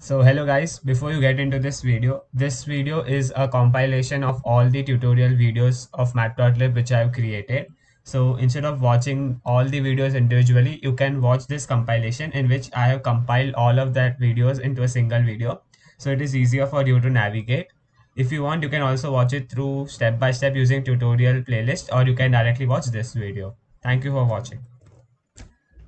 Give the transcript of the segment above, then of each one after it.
So hello guys, before you get into this video, this video is a compilation of all the tutorial videos of Matplotlib which I have created. So instead of watching all the videos individually, you can watch this compilation in which I have compiled all of that videos into a single video. So it is easier for you to navigate. If you want, you can also watch it through step by step using tutorial playlist or you can directly watch this video. Thank you for watching.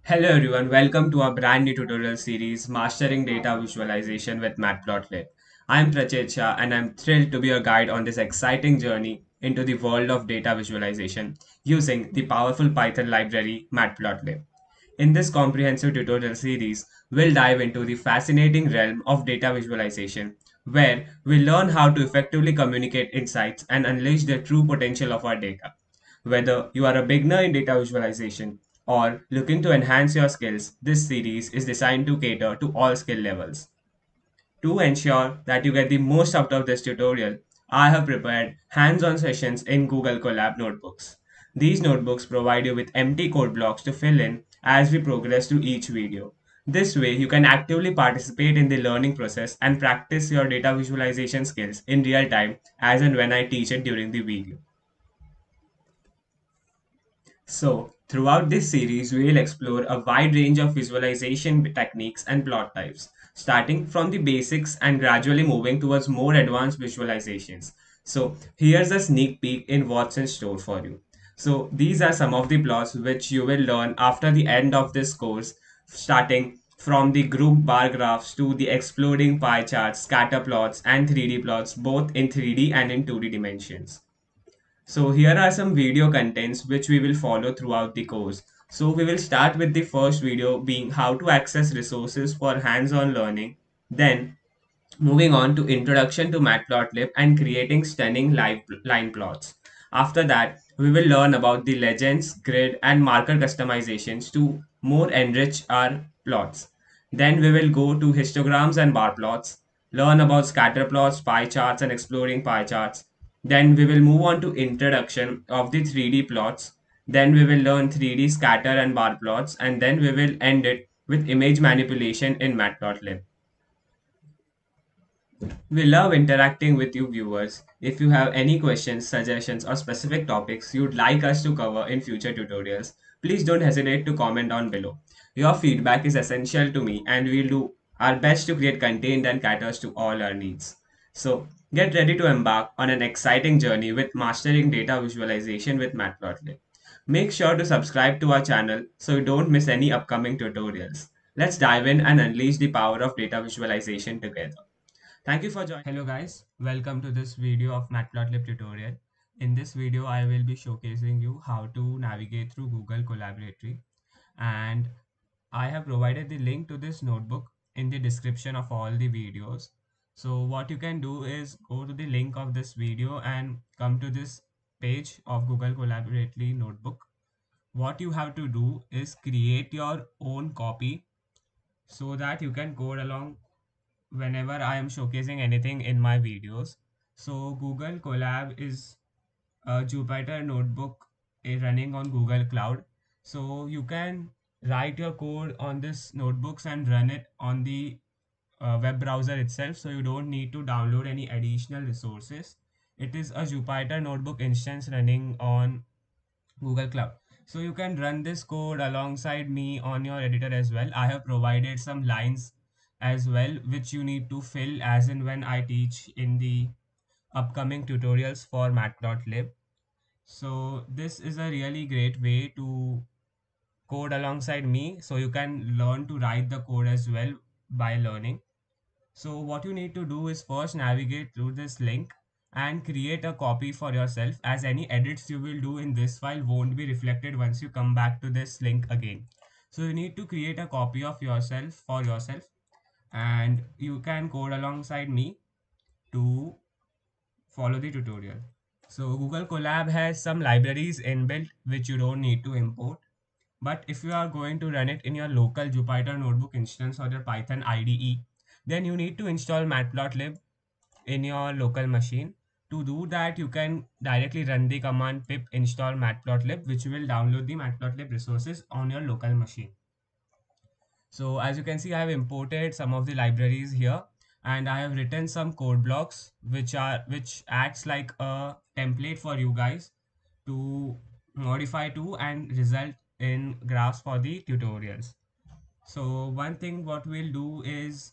Hello everyone, welcome to our brand new tutorial series, Mastering Data Visualization with Matplotlib. I'm Prachet Shah and I'm thrilled to be your guide on this exciting journey into the world of data visualization using the powerful Python library Matplotlib. In this comprehensive tutorial series, we'll dive into the fascinating realm of data visualization, where we learn how to effectively communicate insights and unleash the true potential of our data. Whether you are a beginner in data visualization or looking to enhance your skills, this series is designed to cater to all skill levels. To ensure that you get the most out of this tutorial, I have prepared hands-on sessions in Google Colab notebooks. These notebooks provide you with empty code blocks to fill in as we progress through each video. This way, you can actively participate in the learning process and practice your data visualization skills in real time as and when I teach it during the video. So, throughout this series, we will explore a wide range of visualization techniques and plot types, starting from the basics and gradually moving towards more advanced visualizations. So, here's a sneak peek in what's in store for you. So, these are some of the plots which you will learn after the end of this course, starting from the group bar graphs to the exploding pie charts, scatter plots, and 3D plots, both in 3D and in 2D dimensions. So here are some video contents which we will follow throughout the course. So we will start with the first video being how to access resources for hands-on learning. Then moving on to introduction to Matplotlib and creating stunning live line plots. After that, we will learn about the legends, grid and marker customizations to more enrich our plots. Then we will go to histograms and bar plots, learn about scatter plots, pie charts and exploding pie charts, then we will move on to introduction of the 3D plots. Then we will learn 3D scatter and bar plots and then we will end it with image manipulation in Matplotlib. We love interacting with you viewers. If you have any questions, suggestions or specific topics you'd like us to cover in future tutorials, please don't hesitate to comment down below. Your feedback is essential to me and we'll do our best to create content that caters to all our needs. So get ready to embark on an exciting journey with mastering data visualization with Matplotlib. Make sure to subscribe to our channel so you don't miss any upcoming tutorials. Let's dive in and unleash the power of data visualization together. Thank you for joining. Hello guys, welcome to this video of Matplotlib tutorial. In this video, I will be showcasing you how to navigate through Google Colaboratory. and I have provided the link to this notebook in the description of all the videos. So what you can do is go to the link of this video and come to this page of Google Colaboratory notebook. What you have to do is create your own copy so that you can code along whenever I am showcasing anything in my videos. So Google Colab is a Jupyter notebook eh, running on Google Cloud. So you can write your code on this notebooks and run it on the uh, web browser itself so you don't need to download any additional resources. It is a jupyter notebook instance running on google cloud. So you can run this code alongside me on your editor as well. I have provided some lines as well which you need to fill as in when i teach in the upcoming tutorials for matplotlib so this is a really great way to code alongside me so you can learn to write the code as well by learning so what you need to do is first navigate through this link and create a copy for yourself as any edits you will do in this file won't be reflected once you come back to this link again. So you need to create a copy of yourself for yourself and you can code alongside me to follow the tutorial. So Google Colab has some libraries inbuilt which you don't need to import. But if you are going to run it in your local Jupyter Notebook instance or your Python IDE, then you need to install matplotlib in your local machine to do that you can directly run the command pip install matplotlib which will download the matplotlib resources on your local machine So as you can see, I have imported some of the libraries here and I have written some code blocks which are which acts like a template for you guys to modify to and result in graphs for the tutorials. So one thing what we'll do is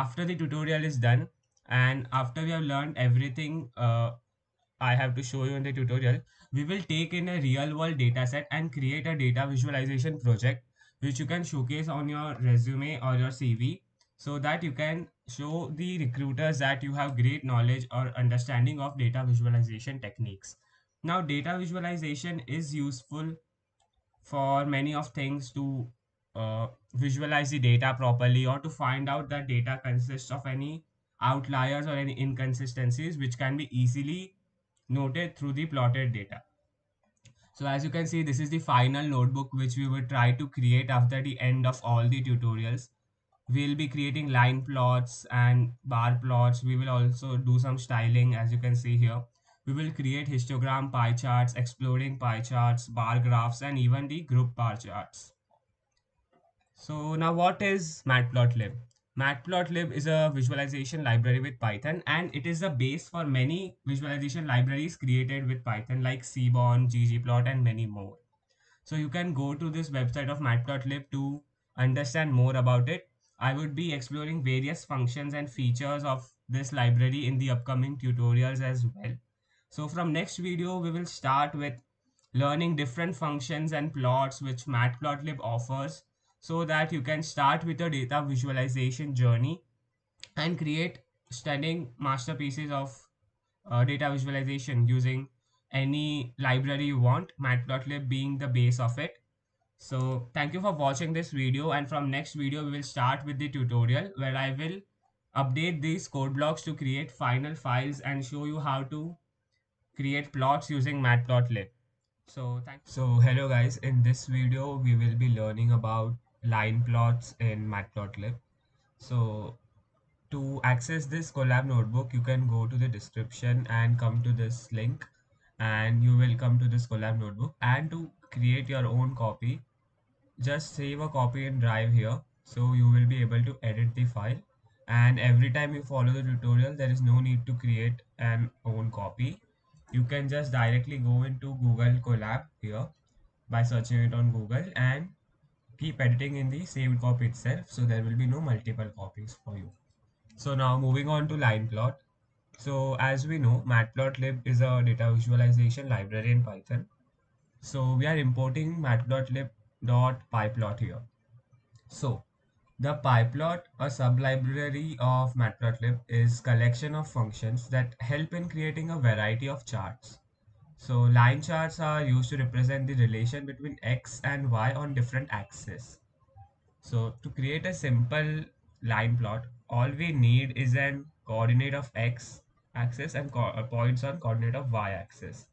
after the tutorial is done and after we have learned everything uh, I have to show you in the tutorial, we will take in a real world data set and create a data visualization project which you can showcase on your resume or your CV so that you can show the recruiters that you have great knowledge or understanding of data visualization techniques. Now data visualization is useful for many of things to uh, visualize the data properly or to find out that data consists of any outliers or any inconsistencies which can be easily noted through the plotted data. So as you can see, this is the final notebook which we will try to create after the end of all the tutorials. We'll be creating line plots and bar plots. We will also do some styling as you can see here. We will create histogram pie charts, exploding pie charts, bar graphs, and even the group bar charts. So now what is matplotlib? Matplotlib is a visualization library with Python and it is the base for many visualization libraries created with Python like Seaborn, ggplot and many more. So you can go to this website of matplotlib to understand more about it. I would be exploring various functions and features of this library in the upcoming tutorials as well. So from next video, we will start with learning different functions and plots which matplotlib offers so that you can start with a data visualization journey and create stunning masterpieces of uh, data visualization using any library you want, matplotlib being the base of it. So thank you for watching this video and from next video we will start with the tutorial where I will update these code blocks to create final files and show you how to create plots using matplotlib. So thank so hello guys in this video we will be learning about line plots in matplotlib. So to access this Colab notebook, you can go to the description and come to this link and you will come to this Colab notebook and to create your own copy, just save a copy in drive here. So you will be able to edit the file and every time you follow the tutorial, there is no need to create an own copy. You can just directly go into Google Colab here by searching it on Google and keep editing in the saved copy itself. So there will be no multiple copies for you. So now moving on to line plot. So as we know, matplotlib is a data visualization library in Python. So we are importing matplotlib.pyplot here. So the pyplot, a sublibrary of matplotlib, is collection of functions that help in creating a variety of charts. So line charts are used to represent the relation between x and y on different axes. So to create a simple line plot, all we need is an coordinate of x axis and uh, points on coordinate of y axis.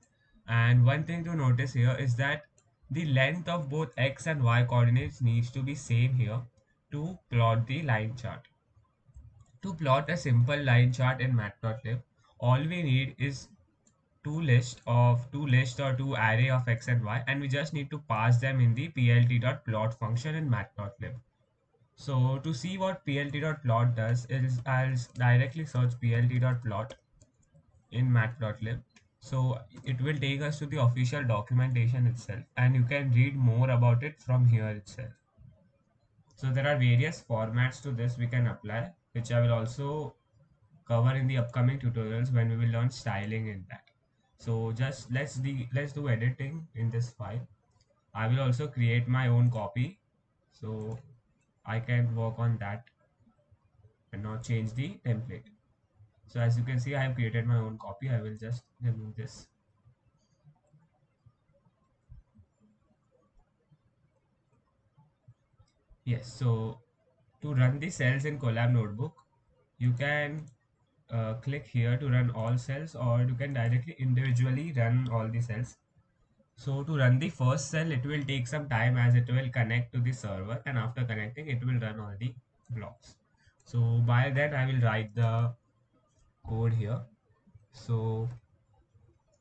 And one thing to notice here is that the length of both x and y coordinates needs to be same here to plot the line chart. To plot a simple line chart in Matplotlib, all we need is two list of two list or two array of x and y and we just need to pass them in the plt.plot function in matplotlib so to see what plt.plot does is I'll directly search plt.plot in matplotlib. So it will take us to the official documentation itself and you can read more about it from here itself. So there are various formats to this we can apply which I will also cover in the upcoming tutorials when we will learn styling in that. So just let's the let's do editing in this file. I will also create my own copy. So I can work on that and now change the template. So as you can see, I have created my own copy. I will just remove this. Yes, so to run the cells in Colab Notebook, you can uh, click here to run all cells or you can directly individually run all the cells. So to run the first cell, it will take some time as it will connect to the server and after connecting, it will run all the blocks. So by that, I will write the code here. So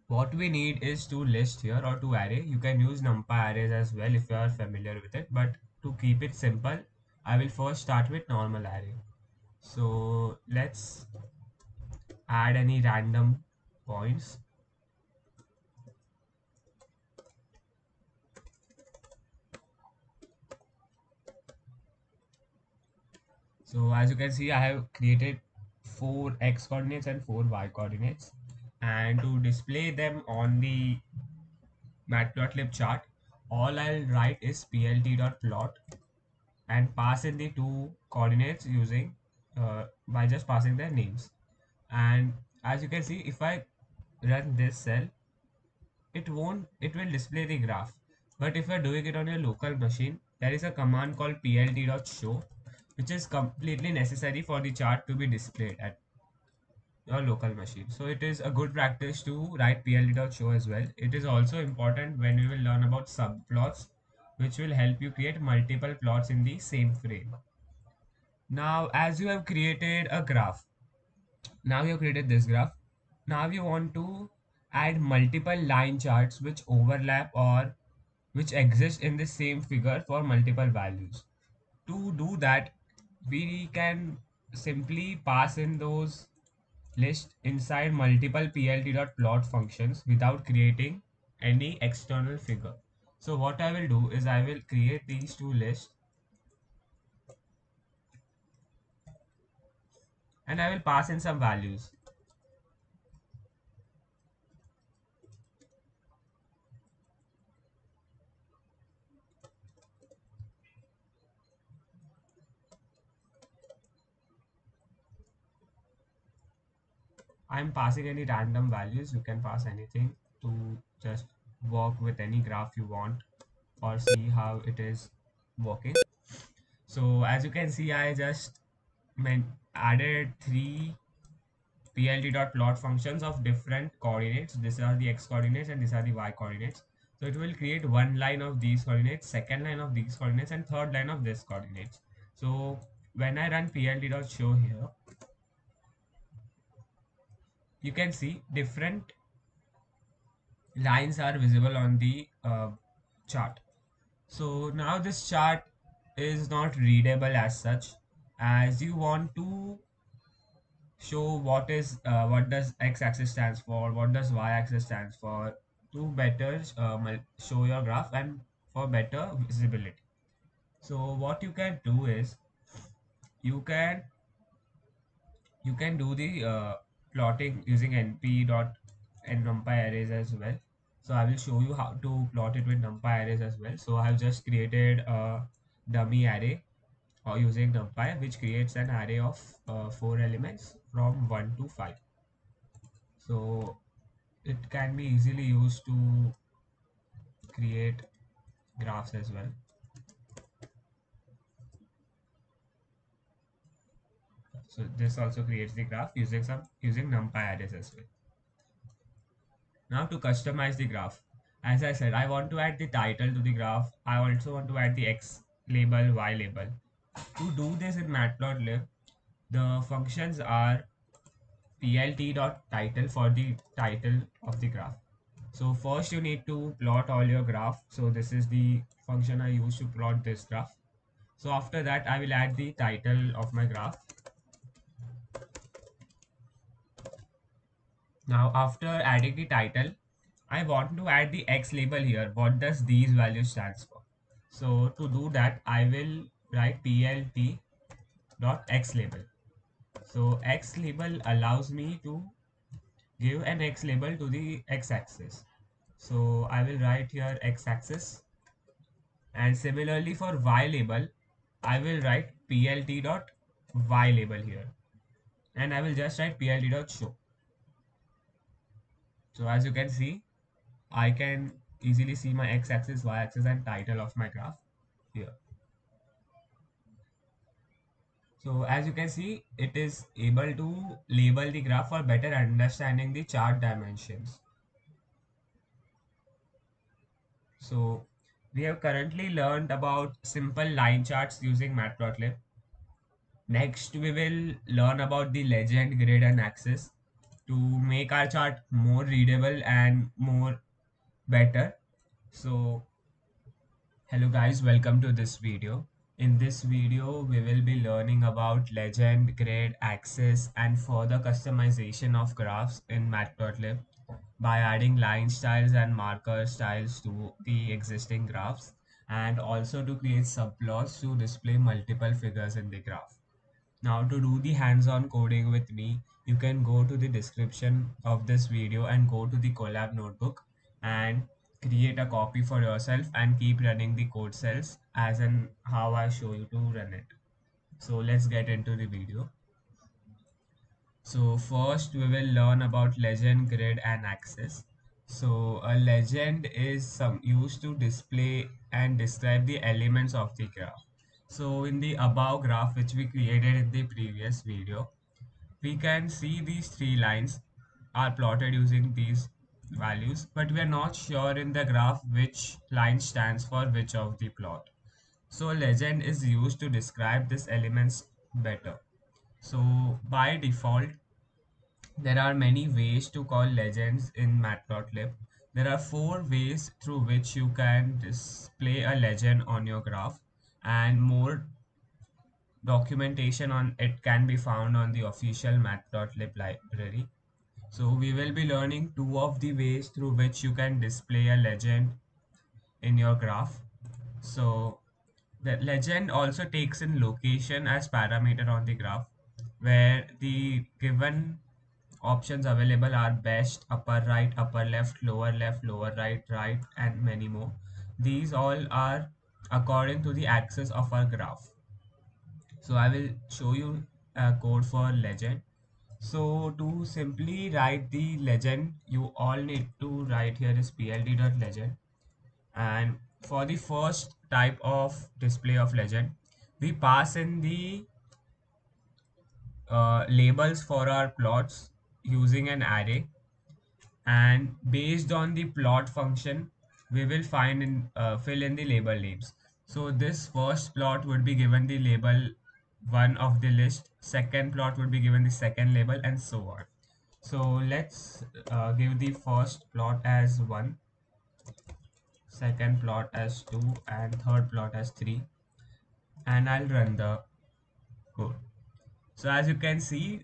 what we need is to list here or two array. You can use NumPy arrays as well if you are familiar with it. But to keep it simple, I will first start with normal array. So let's add any random points. So as you can see, I have created four x coordinates and four y coordinates. And to display them on the matplotlib chart, all I'll write is plt.plot and pass in the two coordinates using uh, by just passing their names. And as you can see, if I run this cell, it won't, it will display the graph. But if you're doing it on your local machine, there is a command called plt.show, which is completely necessary for the chart to be displayed at your local machine. So it is a good practice to write plt.show as well. It is also important when we will learn about subplots, which will help you create multiple plots in the same frame. Now, as you have created a graph, now you have created this graph. Now you want to add multiple line charts which overlap or which exist in the same figure for multiple values. To do that, we can simply pass in those lists inside multiple plt.plot functions without creating any external figure. So what I will do is I will create these two lists and I will pass in some values. I'm passing any random values. You can pass anything to just work with any graph you want or see how it is working. So as you can see, I just added three plt.plot functions of different coordinates. These are the x coordinates and these are the y coordinates. So it will create one line of these coordinates, second line of these coordinates, and third line of this coordinates. So when I run plt.show here, you can see different lines are visible on the uh, chart. So now this chart is not readable as such as you want to show what is uh, what does x-axis stands for what does y-axis stands for to better um, show your graph and for better visibility. So what you can do is you can you can do the uh, plotting using np dot numpy arrays as well. So i will show you how to plot it with numpy arrays as well. So i have just created a dummy array or using numpy which creates an array of uh, four elements from 1 to 5 so it can be easily used to create graphs as well. So this also creates the graph using some using numpy arrays as well. Now to customize the graph. As i said i want to add the title to the graph. I also want to add the x label y label to do this in matplotlib the functions are plt.title for the title of the graph. So first you need to plot all your graph. So this is the function i use to plot this graph. So after that i will add the title of my graph. Now after adding the title i want to add the x label here. What does these values stands for? So to do that i will write plt dot x label. So x label allows me to give an x label to the x-axis so I will write here x-axis and similarly for y label I will write plt dot y label here. And I will just write plt dot show. So as you can see I can easily see my x-axis y-axis and title of my graph here so as you can see, it is able to label the graph for better understanding the chart dimensions. So we have currently learned about simple line charts using Matplotlib. Next, we will learn about the legend, grid and axis to make our chart more readable and more better. So hello guys, welcome to this video. In this video, we will be learning about legend, grid, axis, and further customization of graphs in Matplotlib by adding line styles and marker styles to the existing graphs and also to create subplots to display multiple figures in the graph. Now to do the hands-on coding with me, you can go to the description of this video and go to the Colab notebook and create a copy for yourself and keep running the code cells as in how I show you to run it. So let's get into the video. So first we will learn about legend, grid and axis. So a legend is some used to display and describe the elements of the graph. So in the above graph which we created in the previous video, we can see these three lines are plotted using these values, but we are not sure in the graph which line stands for which of the plot. So legend is used to describe these elements better. So by default, there are many ways to call legends in Matplotlib. There are four ways through which you can display a legend on your graph and more documentation on it can be found on the official Matplotlib library. So we will be learning two of the ways through which you can display a legend in your graph. So the legend also takes in location as parameter on the graph where the given options available are best, upper right, upper left, lower left, lower right, right and many more. These all are according to the axis of our graph. So I will show you a code for legend. So to simply write the legend, you all need to write here is plt.legend. And for the first type of display of legend, we pass in the uh, labels for our plots using an array. And based on the plot function we will find in uh, fill in the label names. So this first plot would be given the label one of the list second plot would be given the second label and so on. So let's uh, give the first plot as one second plot as two and third plot as three and I'll run the code. So as you can see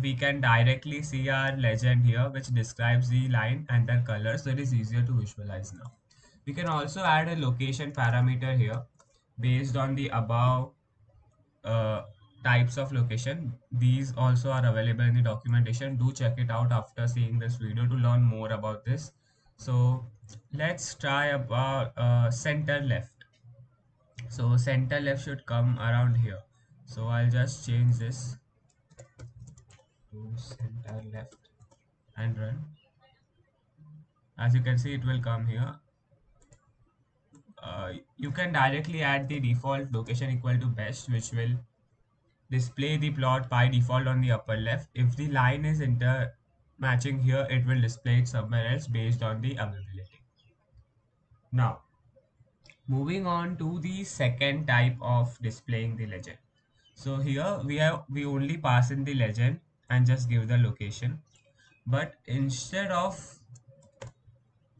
we can directly see our legend here which describes the line and their color so it is easier to visualize now. We can also add a location parameter here based on the above uh, types of location. These also are available in the documentation. Do check it out after seeing this video to learn more about this. So let's try about uh, center left. So center left should come around here. So I'll just change this to center left and run. As you can see it will come here. Uh, you can directly add the default location equal to best which will display the plot by default on the upper left. If the line is inter matching here it will display it somewhere else based on the availability. Now moving on to the second type of displaying the legend. So here we have we only pass in the legend and just give the location. But instead of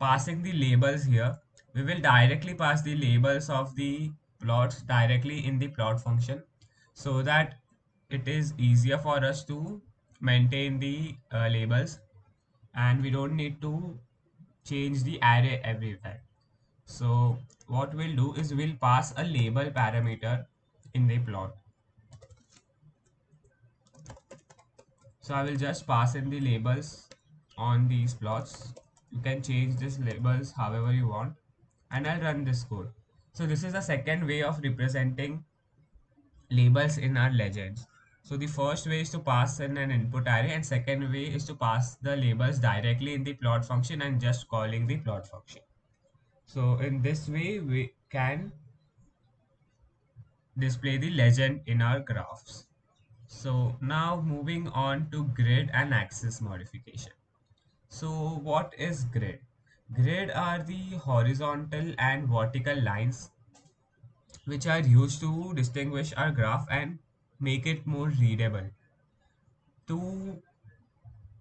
passing the labels here we will directly pass the labels of the plots directly in the plot function so that it is easier for us to maintain the uh, labels and we don't need to change the array every time so what we'll do is we'll pass a label parameter in the plot So I will just pass in the labels on these plots. You can change these labels however you want and I'll run this code. So this is the second way of representing labels in our legends. So the first way is to pass in an input array and second way is to pass the labels directly in the plot function and just calling the plot function. So in this way we can display the legend in our graphs. So now moving on to grid and axis modification. So what is grid? Grid are the horizontal and vertical lines which are used to distinguish our graph and make it more readable. To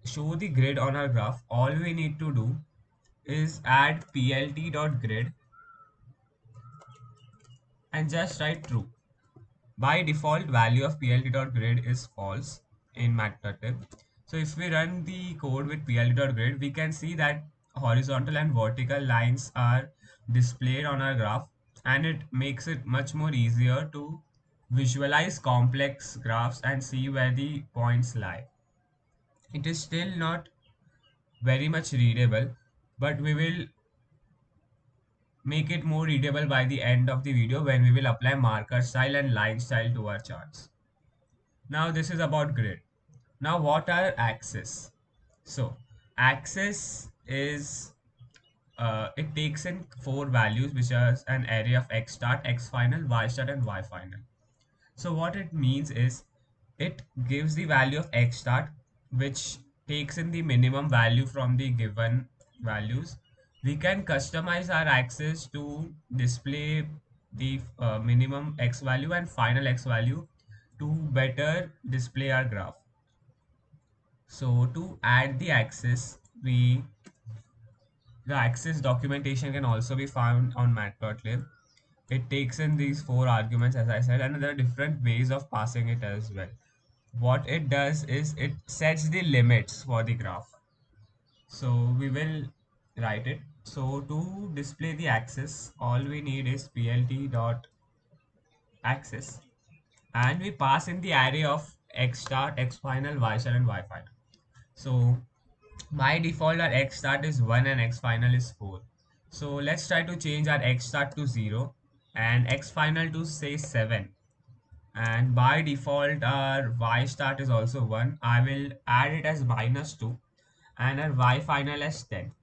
show the grid on our graph, all we need to do is add plt.grid and just write true. By default value of plt.grid is false in matplotlib so if we run the code with plt.grid we can see that horizontal and vertical lines are displayed on our graph and it makes it much more easier to visualize complex graphs and see where the points lie it is still not very much readable but we will make it more readable by the end of the video when we will apply marker style and line style to our charts. Now this is about grid. Now what are axes? So axis is uh, it takes in four values which are an array of x start, x final, y start and y final. So what it means is it gives the value of x start which takes in the minimum value from the given values. We can customize our axis to display the uh, minimum x value and final x value to better display our graph. So to add the axis, we the axis documentation can also be found on matplotlib. It takes in these four arguments as i said and there are different ways of passing it as well. What it does is it sets the limits for the graph. So we will write it. So to display the axis all we need is plt dot axis and we pass in the array of x start x final y start and y final. So by default our x start is 1 and x final is 4 so let's try to change our x start to 0 and x final to say 7 and by default our y start is also 1 i will add it as minus 2 and our y final as 10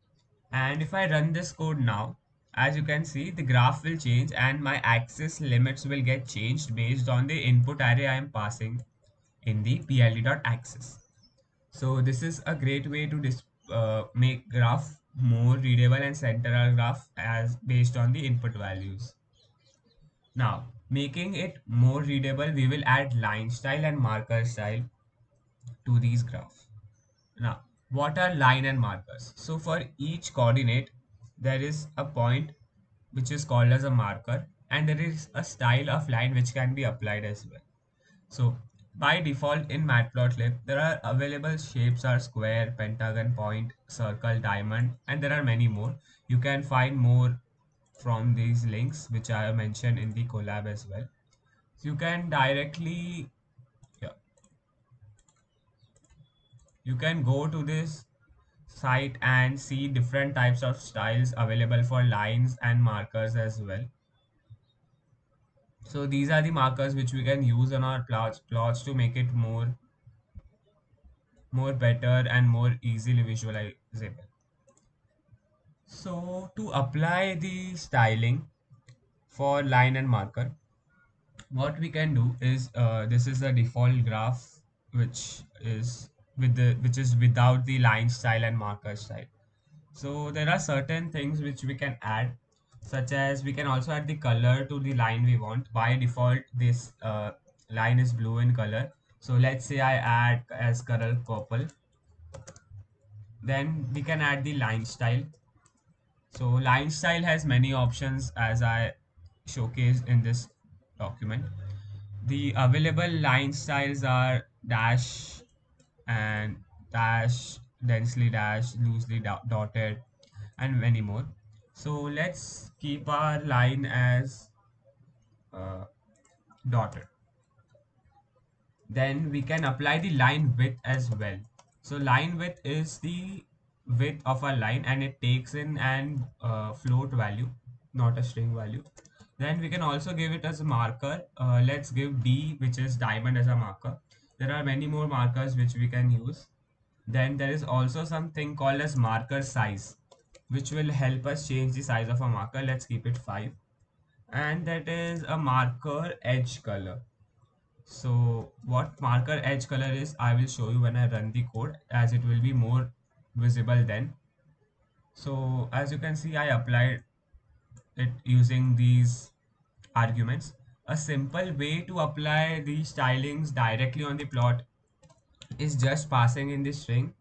and if i run this code now as you can see the graph will change and my axis limits will get changed based on the input array i am passing in the plt.axis so this is a great way to dis uh, make graph more readable and center our graph as based on the input values now, making it more readable, we will add line style and marker style to these graphs. Now, what are line and markers? So for each coordinate, there is a point which is called as a marker and there is a style of line which can be applied as well. So by default in Matplotlib, there are available shapes are square, pentagon, point, circle, diamond, and there are many more. You can find more from these links which I have mentioned in the Colab as well. So you can directly yeah, you can go to this site and see different types of styles available for lines and markers as well. So these are the markers which we can use on our plots plots to make it more more better and more easily visualizable. So to apply the styling for line and marker, what we can do is uh, this is the default graph which is with the which is without the line style and marker style. So there are certain things which we can add such as we can also add the color to the line we want. By default this uh, line is blue in color. So let's say I add as color purple. Then we can add the line style so line style has many options as I showcased in this document. The available line styles are dash and dash, densely dash, loosely dotted and many more. So let's keep our line as uh, dotted. Then we can apply the line width as well. So line width is the width of a line and it takes in an uh, float value not a string value. Then we can also give it as a marker. Uh, let's give d which is diamond as a marker. There are many more markers which we can use. Then there is also something called as marker size which will help us change the size of a marker. Let's keep it 5 and that is a marker edge color. So what marker edge color is i will show you when i run the code as it will be more visible then. So as you can see I applied it using these arguments. A simple way to apply these stylings directly on the plot is just passing in the string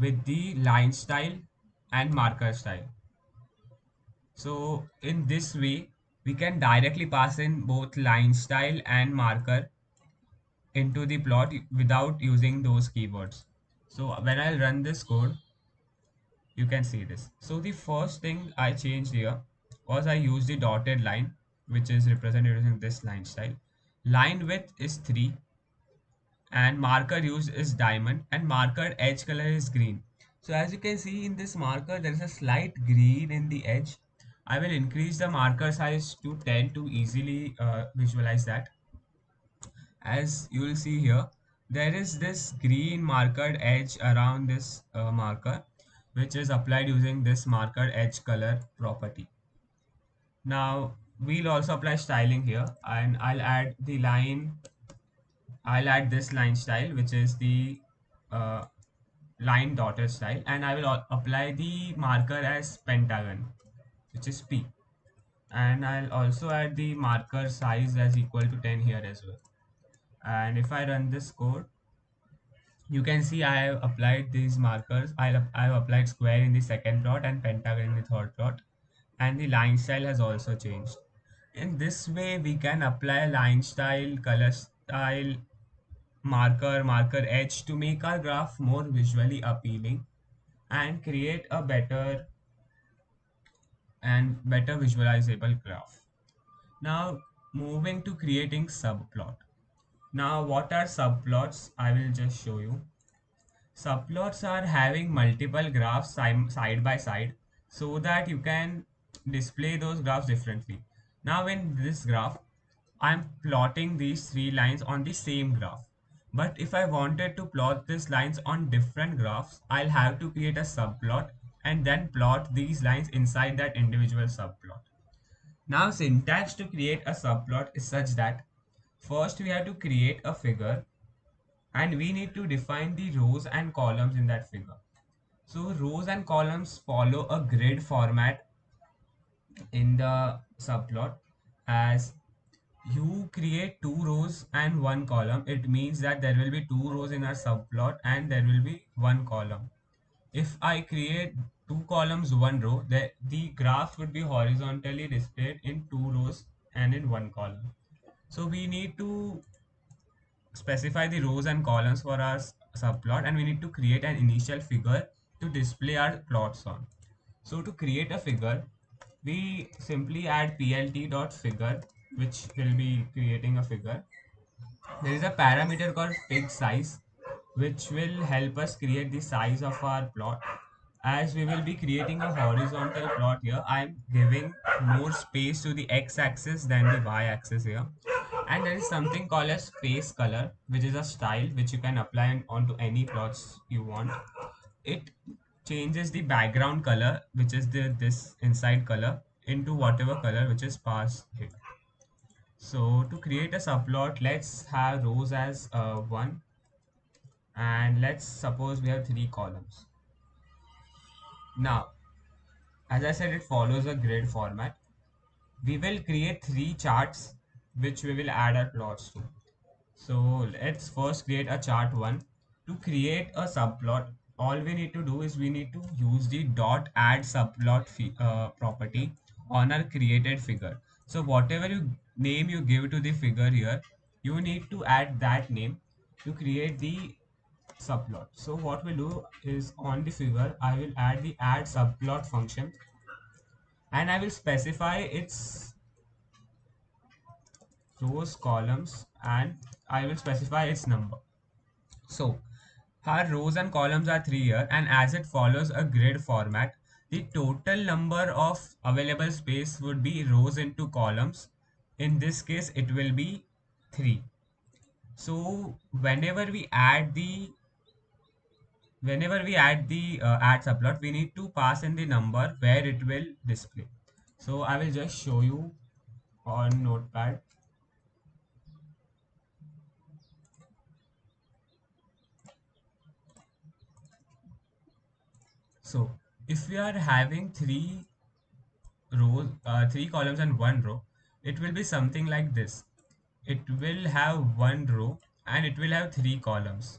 with the line style and marker style so in this way we can directly pass in both line style and marker into the plot without using those keywords. So when I run this code, you can see this. So the first thing I changed here was I used the dotted line, which is represented using this line style. Line width is 3 and marker used is diamond and marker edge color is green. So as you can see in this marker, there is a slight green in the edge. I will increase the marker size to 10 to easily uh, visualize that as you will see here there is this green markered edge around this uh, marker which is applied using this marker edge color property now we'll also apply styling here and I'll add the line I'll add this line style which is the uh, line dotted style and I will apply the marker as pentagon which is P. And I'll also add the marker size as equal to 10 here as well. And if I run this code you can see I have applied these markers. I have applied square in the second plot and pentagon in the third plot and the line style has also changed. In this way we can apply line style color style marker marker edge to make our graph more visually appealing and create a better and better visualizable graph. Now moving to creating subplot. Now what are subplots? I will just show you. Subplots are having multiple graphs side by side so that you can display those graphs differently. Now in this graph i'm plotting these three lines on the same graph but if i wanted to plot these lines on different graphs i'll have to create a subplot and then plot these lines inside that individual subplot now syntax to create a subplot is such that first we have to create a figure and we need to define the rows and columns in that figure. So rows and columns follow a grid format in the subplot as you create two rows and one column it means that there will be two rows in our subplot and there will be one column if i create two columns one row the, the graph would be horizontally displayed in two rows and in one column so we need to specify the rows and columns for our subplot and we need to create an initial figure to display our plots on. So to create a figure, we simply add plt.figure which will be creating a figure. There is a parameter called fig size which will help us create the size of our plot. As we will be creating a horizontal plot here, I am giving more space to the x-axis than the y-axis here and there is something called as face color which is a style which you can apply onto any plots you want it changes the background color which is the this inside color into whatever color which is passed here so to create a subplot let's have rows as uh, one and let's suppose we have three columns now as i said it follows a grid format we will create three charts which we will add our plots to. So let's first create a chart one. To create a subplot, all we need to do is we need to use the dot add subplot uh, property on our created figure. So whatever you name you give to the figure here, you need to add that name to create the subplot. So what we'll do is on the figure, I will add the add subplot function and I will specify its rows columns and I will specify its number. So our rows and columns are 3 here and as it follows a grid format the total number of available space would be rows into columns. In this case it will be 3. So whenever we add the whenever we add the uh, add subplot we need to pass in the number where it will display. So I will just show you on notepad So if we are having three rows, uh, three columns and one row, it will be something like this. It will have one row and it will have three columns.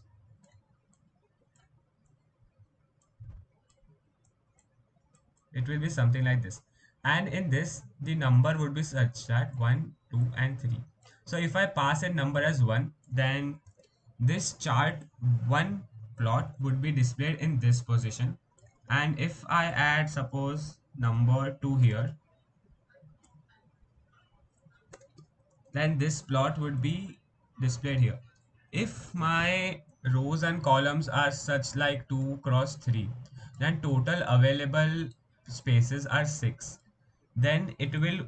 It will be something like this. and in this the number would be such that 1 2 and 3 so if i pass a number as 1 then this chart one plot would be displayed in this position and if i add suppose number 2 here then this plot would be displayed here. If my rows and columns are such like 2 cross 3 then total available spaces are 6 then it will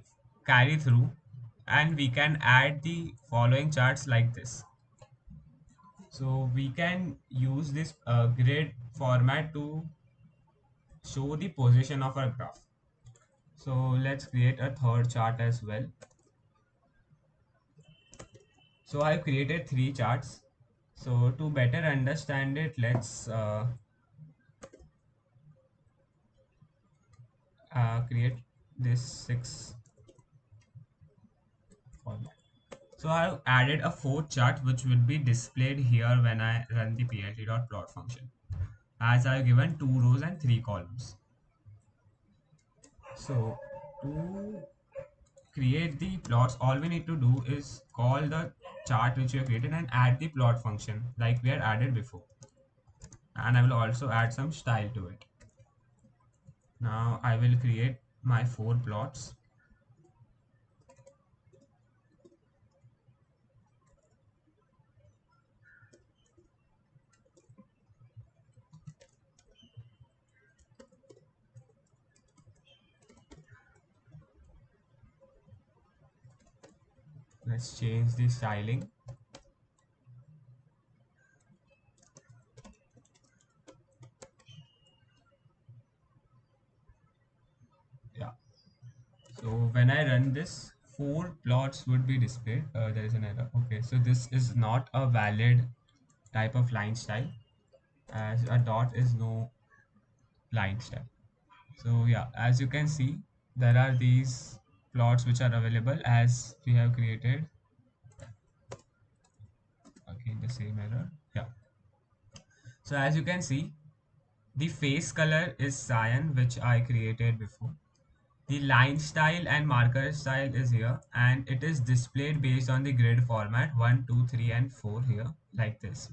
carry through and we can add the following charts like this. So we can use this uh, grid format to show the position of our graph. So let's create a third chart as well so i've created three charts. So to better understand it let's uh, uh, create this six format. So I've added a fourth chart which will be displayed here when I run the plt.plot function. As I've given two rows and three columns. So to create the plots all we need to do is call the chart which we have created and add the plot function like we had added before and I will also add some style to it. Now I will create my four plots let's change the styling. Yeah. So when i run this four plots would be displayed. Uh, there is an error. Okay so this is not a valid type of line style as a dot is no line style. So yeah as you can see there are these plots which are available as we have created. Again the same error. Yeah. So as you can see the face color is cyan which I created before. The line style and marker style is here and it is displayed based on the grid format 1 2 3 and 4 here like this.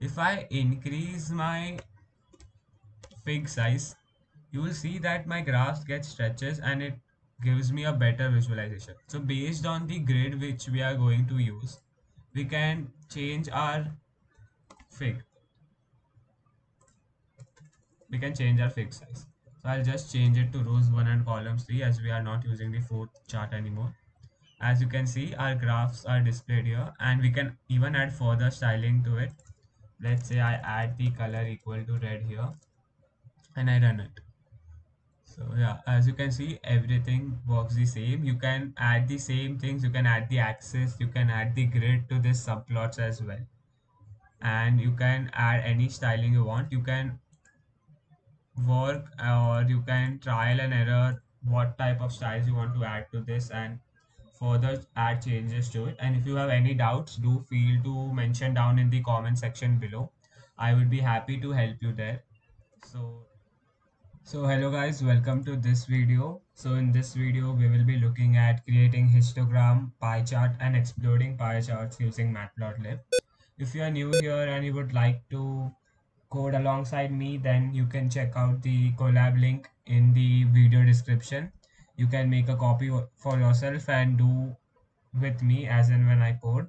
If I increase my fig size you will see that my graph gets stretches and it gives me a better visualization. So based on the grid which we are going to use we can change our fig. We can change our fig size. So i'll just change it to rows 1 and columns 3 as we are not using the fourth chart anymore. As you can see our graphs are displayed here and we can even add further styling to it. Let's say i add the color equal to red here and i run it so yeah as you can see everything works the same. You can add the same things. You can add the axis you can add the grid to this subplots as well. And you can add any styling you want. You can work or you can trial and error what type of styles you want to add to this and further add changes to it. And if you have any doubts do feel to mention down in the comment section below. I would be happy to help you there. So so hello guys, welcome to this video. So in this video, we will be looking at creating histogram, pie chart and exploding pie charts using matplotlib. If you are new here and you would like to code alongside me, then you can check out the Colab link in the video description. You can make a copy for yourself and do with me as and when I code.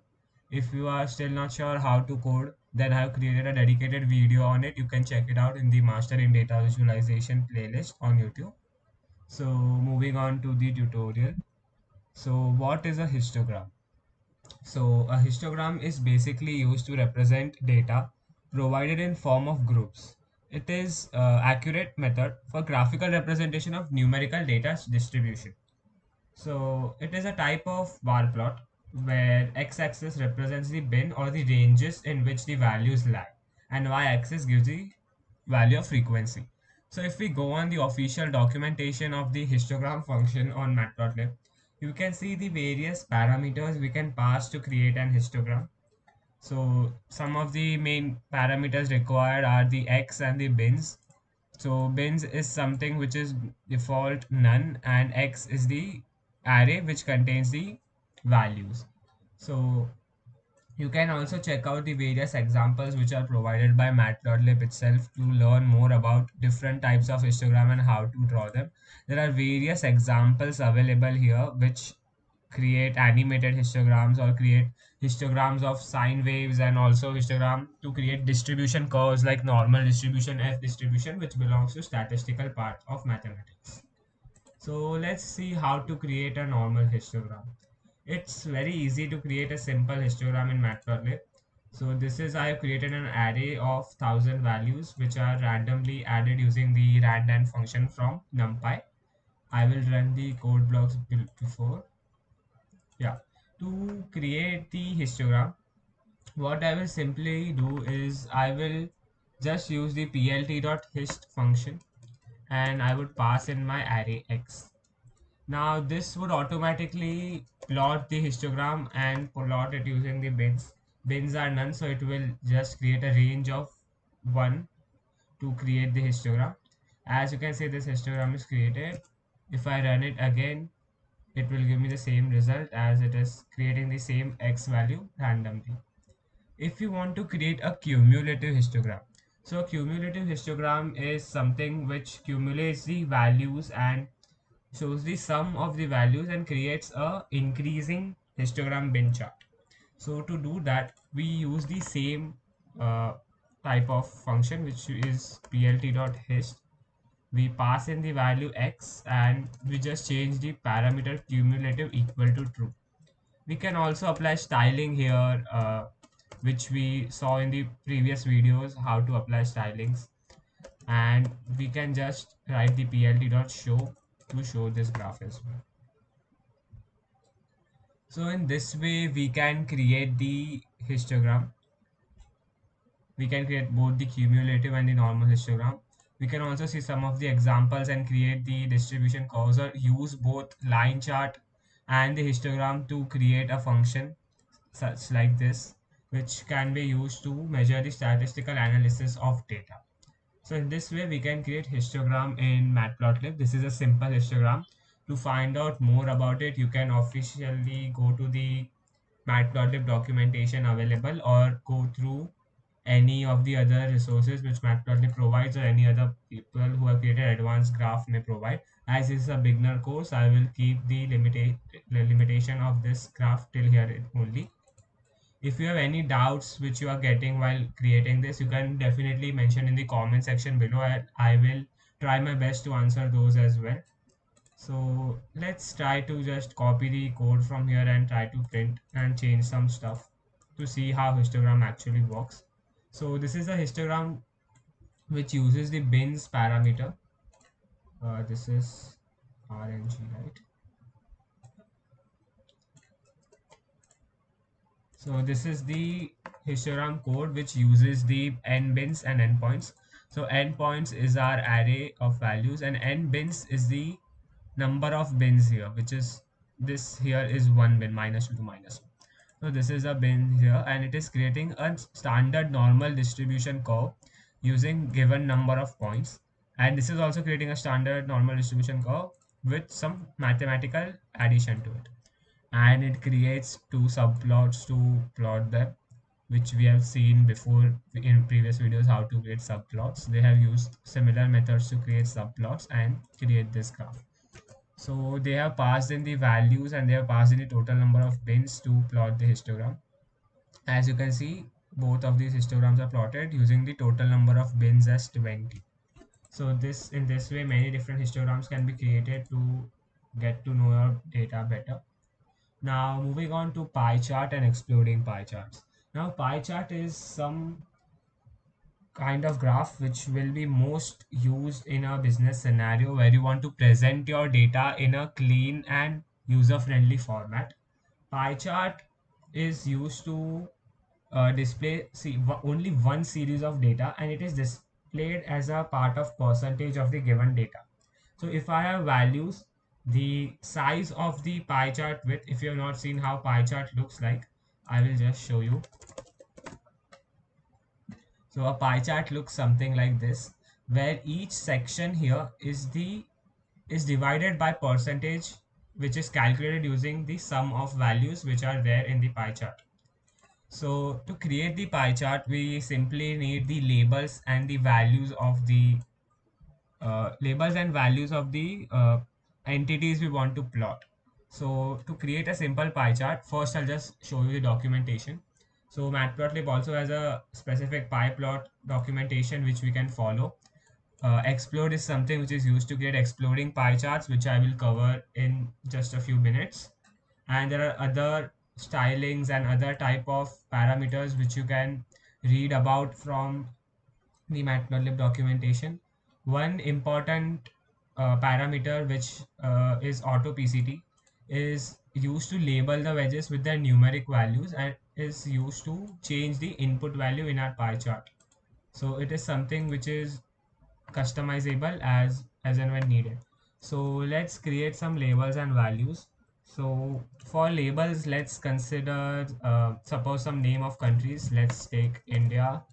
If you are still not sure how to code, then I have created a dedicated video on it. You can check it out in the Mastering Data Visualization playlist on YouTube. So moving on to the tutorial. So what is a histogram? So a histogram is basically used to represent data provided in form of groups. It is uh, accurate method for graphical representation of numerical data distribution. So it is a type of bar plot where x-axis represents the bin or the ranges in which the values lie and y-axis gives the value of frequency. So if we go on the official documentation of the histogram function on matplotlib, you can see the various parameters we can pass to create an histogram. So some of the main parameters required are the x and the bins So bins is something which is default none and X is the array which contains the values. So you can also check out the various examples which are provided by matplotlib itself to learn more about different types of histogram and how to draw them. There are various examples available here which create animated histograms or create histograms of sine waves and also histogram to create distribution curves like normal distribution f distribution which belongs to statistical part of mathematics so let's see how to create a normal histogram it's very easy to create a simple histogram in matplotlib so this is i have created an array of 1000 values which are randomly added using the random function from numpy. I will run the code blocks before. Yeah, to create the histogram, what I will simply do is I will just use the plt.hist function and I would pass in my array x. Now this would automatically plot the histogram and plot it using the bins. Bins are none so it will just create a range of 1 to create the histogram. As you can see this histogram is created. If I run it again it will give me the same result as it is creating the same x value randomly. If you want to create a cumulative histogram, so cumulative histogram is something which cumulates the values and shows the sum of the values and creates a increasing histogram bin chart. So to do that, we use the same uh, type of function which is plt.hist we pass in the value x and we just change the parameter cumulative equal to true. We can also apply styling here uh, which we saw in the previous videos how to apply stylings. And we can just write the plt.show to show this graph as well. So in this way we can create the histogram. We can create both the cumulative and the normal histogram. We can also see some of the examples and create the distribution curves or use both line chart and the histogram to create a function such like this which can be used to measure the statistical analysis of data. So in this way we can create histogram in Matplotlib. This is a simple histogram. To find out more about it you can officially go to the Matplotlib documentation available or go through any of the other resources which Matplotlib provides or any other people who have created advanced graph may provide. As this is a beginner course, I will keep the, limita limitation of this graph till here only. If you have any doubts which you are getting while creating this, you can definitely mention in the comment section below and I will try my best to answer those as well. So let's try to just copy the code from here and try to print and change some stuff to see how histogram actually works. So this is a histogram which uses the bins parameter. Uh, this is RNG, right? So this is the histogram code which uses the n bins and n points. So n points is our array of values and n bins is the number of bins here, which is this here is one bin minus two to minus. So this is a bin here and it is creating a standard normal distribution curve using given number of points. And this is also creating a standard normal distribution curve with some mathematical addition to it. And it creates two subplots to plot them, which we have seen before in previous videos how to create subplots. They have used similar methods to create subplots and create this graph. So they have passed in the values and they have passed in the total number of bins to plot the histogram. As you can see, both of these histograms are plotted using the total number of bins as 20. So this in this way, many different histograms can be created to get to know your data better. Now moving on to pie chart and exploding pie charts. Now pie chart is some kind of graph which will be most used in a business scenario where you want to present your data in a clean and user-friendly format. Pie chart is used to uh, display see, only one series of data and it is displayed as a part of percentage of the given data. So if I have values, the size of the pie chart width, if you have not seen how pie chart looks like, I will just show you. So a pie chart looks something like this. where each section here is the is divided by percentage which is calculated using the sum of values which are there in the pie chart. So to create the pie chart, we simply need the labels and the values of the uh, labels and values of the uh, entities we want to plot. So to create a simple pie chart, first I'll just show you the documentation. So Matplotlib also has a specific pie plot documentation which we can follow. Uh, explode is something which is used to create exploding pie charts, which I will cover in just a few minutes. And there are other stylings and other type of parameters which you can read about from the Matplotlib documentation. One important parameter which uh, is auto PCT is used to label the wedges with their numeric values and is used to change the input value in our pie chart. So it is something which is customizable as as and when needed. So let's create some labels and values. So for labels, let's consider uh, suppose some name of countries. Let's take India,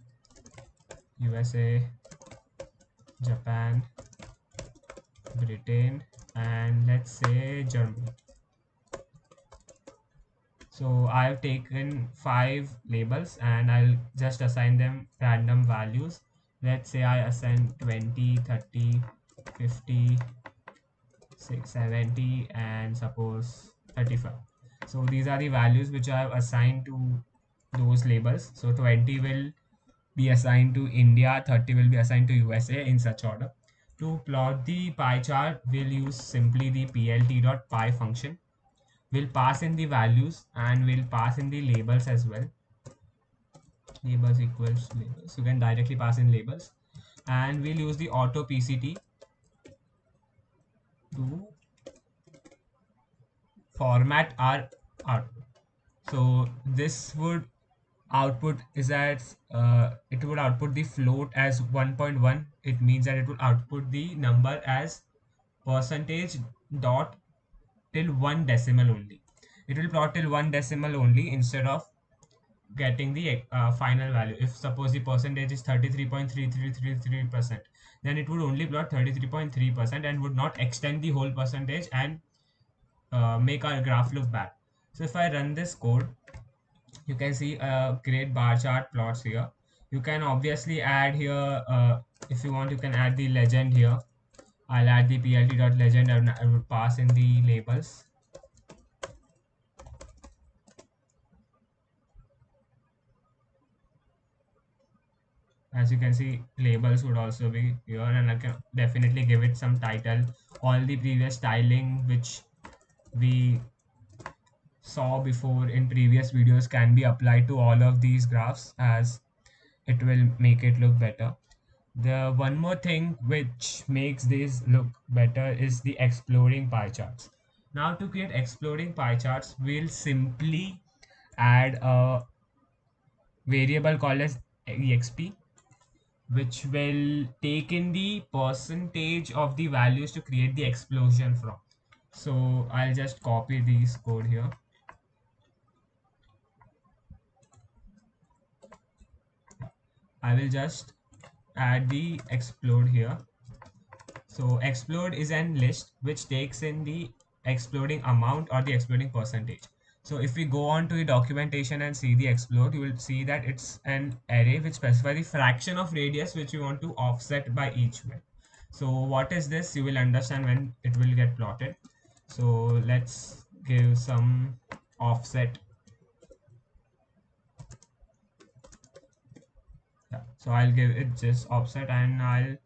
USA, Japan, Britain, and let's say Germany. So I've taken five labels and I'll just assign them random values. Let's say I assign 20, 30, 50, 6, 70, and suppose 35. So these are the values which I have assigned to those labels. So 20 will be assigned to India, 30 will be assigned to USA in such order. To plot the pie chart, we'll use simply the plt.pie function. We'll pass in the values and we'll pass in the labels as well. Labels equals labels. You can directly pass in labels. And we'll use the auto PCT to format our output. So this would output is that uh, it would output the float as 1.1 it means that it will output the number as percentage dot till one decimal only. It will plot till one decimal only instead of getting the uh, final value. If suppose the percentage is 33.3333 percent then it would only plot 33.3 percent and would not extend the whole percentage and uh, make our graph look bad. So if i run this code you can see a great bar chart plots here you can obviously add here uh, if you want you can add the legend here. I'll add the plt.legend and i would pass in the labels. As you can see labels would also be here and i can definitely give it some title. All the previous styling which we saw before in previous videos can be applied to all of these graphs as it will make it look better. The one more thing which makes this look better is the exploding pie charts. Now to create exploding pie charts we'll simply add a variable called as exp which will take in the percentage of the values to create the explosion from. So i'll just copy this code here I will just add the explode here. So explode is an list which takes in the exploding amount or the exploding percentage. So if we go on to the documentation and see the explode, you will see that it's an array which specifies the fraction of radius which you want to offset by each one. So what is this? You will understand when it will get plotted. So let's give some offset so i'll give it just offset and i'll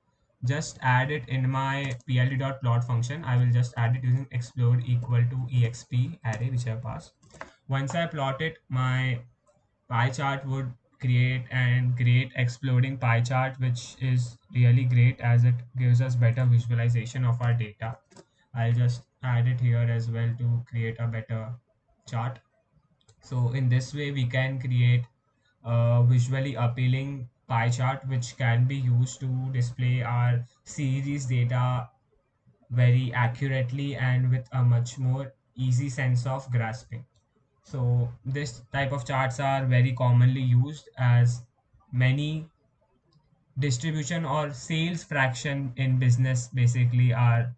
just add it in my plt.plot function. I will just add it using explode equal to exp array which i passed once i plot it my pie chart would create and great exploding pie chart which is really great as it gives us better visualization of our data. I'll just add it here as well to create a better chart. So in this way we can create a visually appealing pie chart which can be used to display our series data very accurately and with a much more easy sense of grasping. So this type of charts are very commonly used as many distribution or sales fraction in business basically are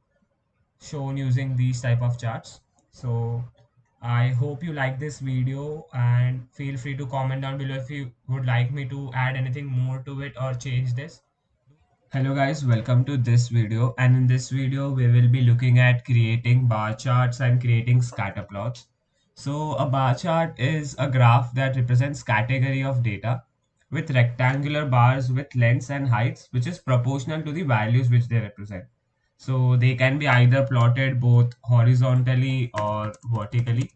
shown using these type of charts. So I hope you like this video and feel free to comment down below if you would like me to add anything more to it or change this. Hello guys, welcome to this video and in this video we will be looking at creating bar charts and creating scatter plots. So a bar chart is a graph that represents category of data with rectangular bars with lengths and heights which is proportional to the values which they represent. So they can be either plotted both horizontally or vertically.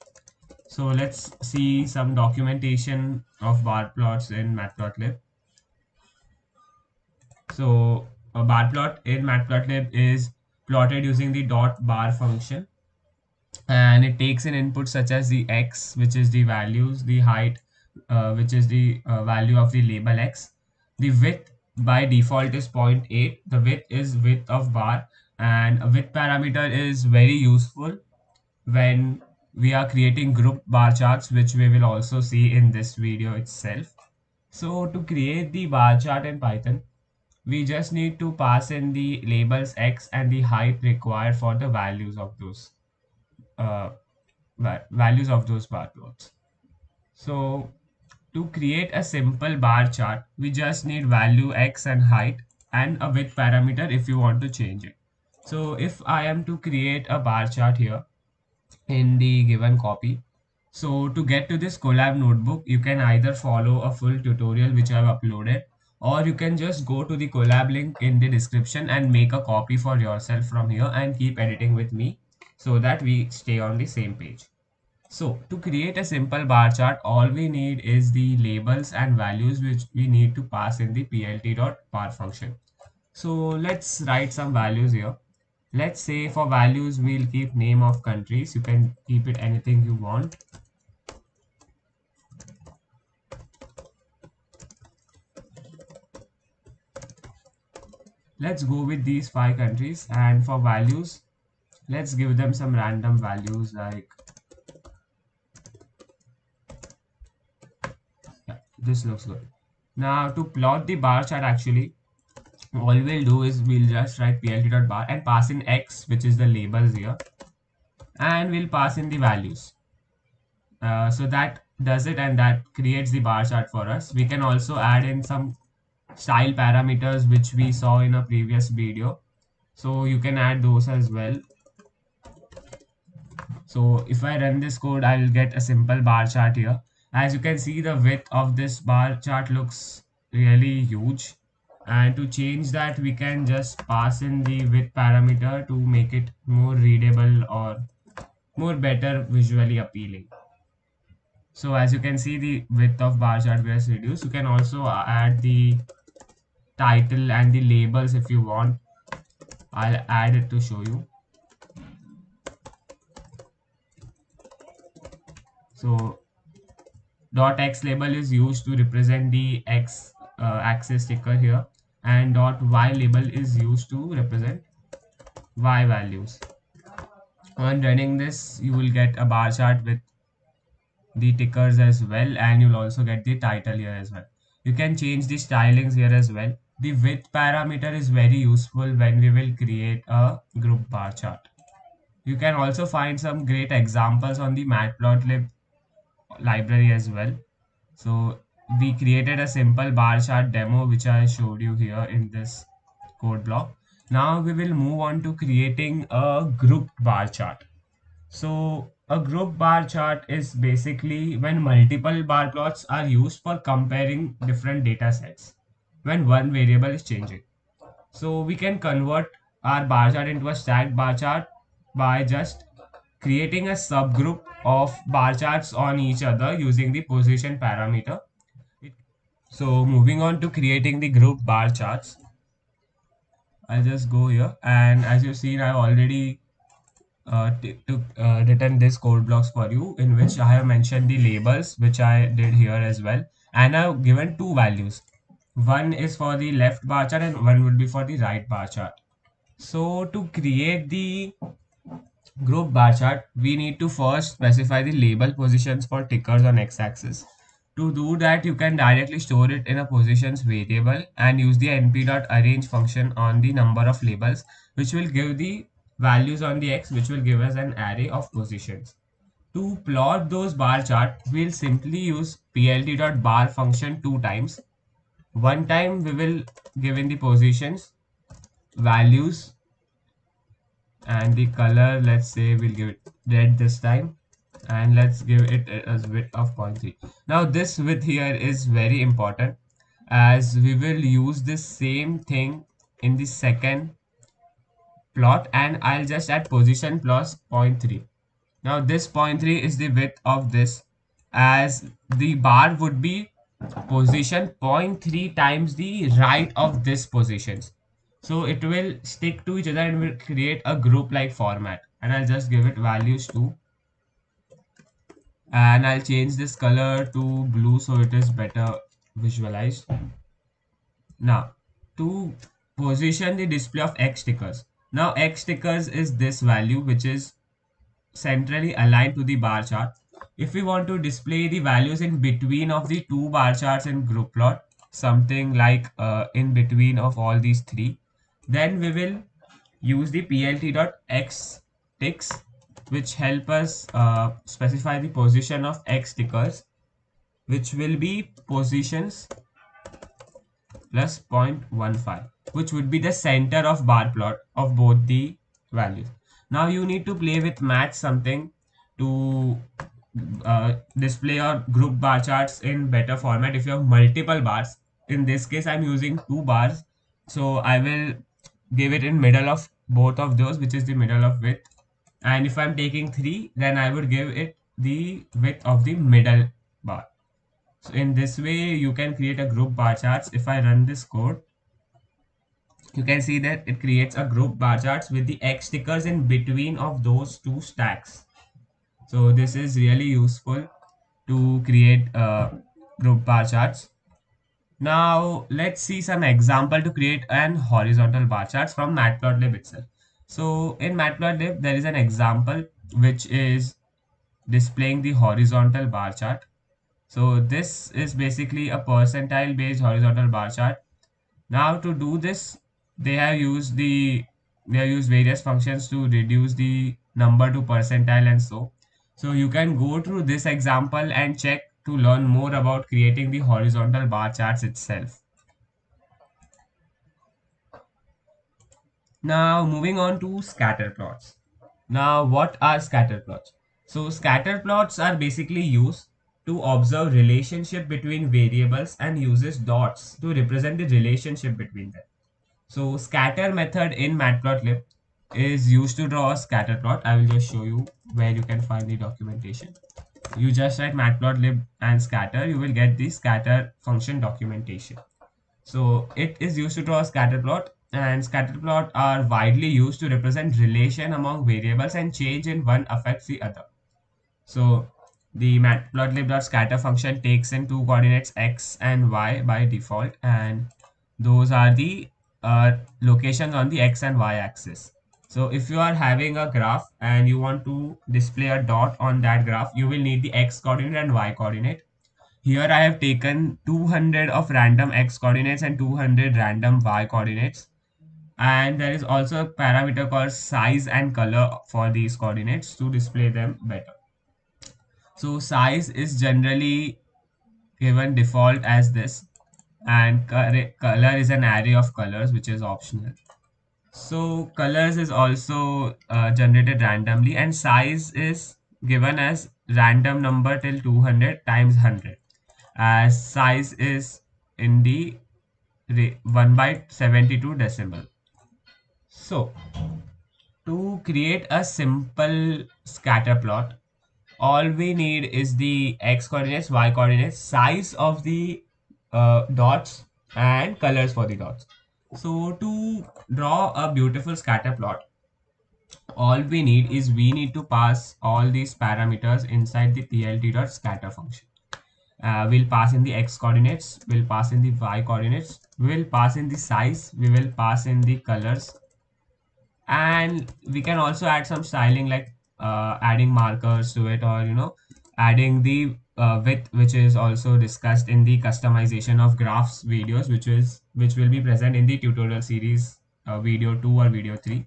So let's see some documentation of bar plots in Matplotlib. So a bar plot in Matplotlib is plotted using the dot bar function and it takes an input such as the x which is the values the height uh, which is the uh, value of the label x the width by default is 0.8 the width is width of bar and a width parameter is very useful when we are creating group bar charts which we will also see in this video itself so to create the bar chart in python we just need to pass in the labels x and the height required for the values of those uh, values of those bar plots. So to create a simple bar chart, we just need value x and height and a width parameter if you want to change it. So if I am to create a bar chart here in the given copy, so to get to this Colab notebook, you can either follow a full tutorial which I have uploaded or you can just go to the Colab link in the description and make a copy for yourself from here and keep editing with me so that we stay on the same page. So to create a simple bar chart, all we need is the labels and values which we need to pass in the plt.bar function. So let's write some values here. Let's say for values, we'll keep name of countries. You can keep it anything you want. Let's go with these five countries and for values, let's give them some random values like yeah, this looks good. Now to plot the bar chart actually, all we'll do is we'll just write plt.bar and pass in x which is the labels here and we'll pass in the values. Uh, so that does it and that creates the bar chart for us. We can also add in some style parameters which we saw in a previous video. So you can add those as well. So if I run this code, I'll get a simple bar chart here. As you can see, the width of this bar chart looks really huge. And to change that, we can just pass in the width parameter to make it more readable or more better visually appealing. So as you can see, the width of bar chart was reduced. You can also add the title and the labels if you want. I'll add it to show you. So dot x label is used to represent the x uh, axis ticker here and dot y label is used to represent y values. On running this, you will get a bar chart with the tickers as well and you'll also get the title here as well. You can change the stylings here as well. The width parameter is very useful when we will create a group bar chart. You can also find some great examples on the Matplotlib library as well. So we created a simple bar chart demo which I showed you here in this code block. Now we will move on to creating a group bar chart. So a group bar chart is basically when multiple bar plots are used for comparing different data sets when one variable is changing. So we can convert our bar chart into a stacked bar chart by just creating a subgroup of bar charts on each other using the position parameter. So moving on to creating the group bar charts. I'll just go here. And as you've seen I've already uh, uh, written this code blocks for you in which I have mentioned the labels which I did here as well. And I've given two values. One is for the left bar chart and one would be for the right bar chart. So to create the group bar chart we need to first specify the label positions for tickers on x-axis To do that, you can directly store it in a positions variable and use the np.arange function on the number of labels, which will give the values on the x, which will give us an array of positions. To plot those bar chart, we'll simply use plt.bar function two times. One time we will give in the positions, values, and the color, let's say we'll give it red this time and let's give it as width of 0.3 now this width here is very important as we will use this same thing in the second plot and I'll just add position plus 0.3 now this 0.3 is the width of this as the bar would be position 0.3 times the right of this positions. So it will stick to each other and will create a group like format. And I'll just give it values to and I'll change this color to blue so it is better visualized. Now to position the display of X tickers. Now X tickers is this value which is centrally aligned to the bar chart. If we want to display the values in between of the two bar charts in group plot, something like uh, in between of all these three, then we will use the plt.x ticks which help us uh, specify the position of x tickers which will be positions plus 0.15 which would be the center of bar plot of both the values. Now you need to play with match something to uh, display your group bar charts in better format. If you have multiple bars in this case i'm using two bars. So i will give it in middle of both of those which is the middle of width and if I'm taking 3 then I would give it the width of the middle bar. So in this way you can create a group bar charts. If I run this code you can see that it creates a group bar charts with the X tickers in between of those two stacks. So this is really useful to create uh, group bar charts. Now let's see some example to create an horizontal bar charts from matplotlib itself. So in Matplotlib, there is an example which is displaying the horizontal bar chart. So this is basically a percentile based horizontal bar chart. Now to do this, they have used the they have used various functions to reduce the number to percentile and so. So you can go through this example and check to learn more about creating the horizontal bar charts itself. Now moving on to scatter plots. Now what are scatter plots? So scatter plots are basically used to observe relationship between variables and uses dots to represent the relationship between them. So scatter method in matplotlib is used to draw a scatter plot. I will just show you where you can find the documentation. You just write matplotlib and scatter, you will get the scatter function documentation. So it is used to draw a scatter plot and scatter scatterplot are widely used to represent relation among variables and change in one affects the other. So the matplotlib.scatter function takes in two coordinates x and y by default and those are the uh, locations on the x and y axis. So if you are having a graph and you want to display a dot on that graph, you will need the x coordinate and y coordinate. Here I have taken 200 of random x coordinates and 200 random y coordinates and there is also a parameter called size and color for these coordinates to display them better. So size is generally given default as this and color is an array of colors which is optional. So colors is also uh, generated randomly and size is given as random number till 200 times 100 as size is in the 1 by 72 decimal. So, to create a simple scatter plot, all we need is the x coordinates, y coordinates, size of the uh, dots and colors for the dots. So to draw a beautiful scatter plot, all we need is we need to pass all these parameters inside the plt.scatter function. Uh, we'll pass in the x coordinates, we'll pass in the y coordinates, we will pass in the size, we will pass in the colors, and we can also add some styling like uh, adding markers to it or you know adding the uh, width which is also discussed in the customization of graphs videos which is which will be present in the tutorial series uh, video 2 or video 3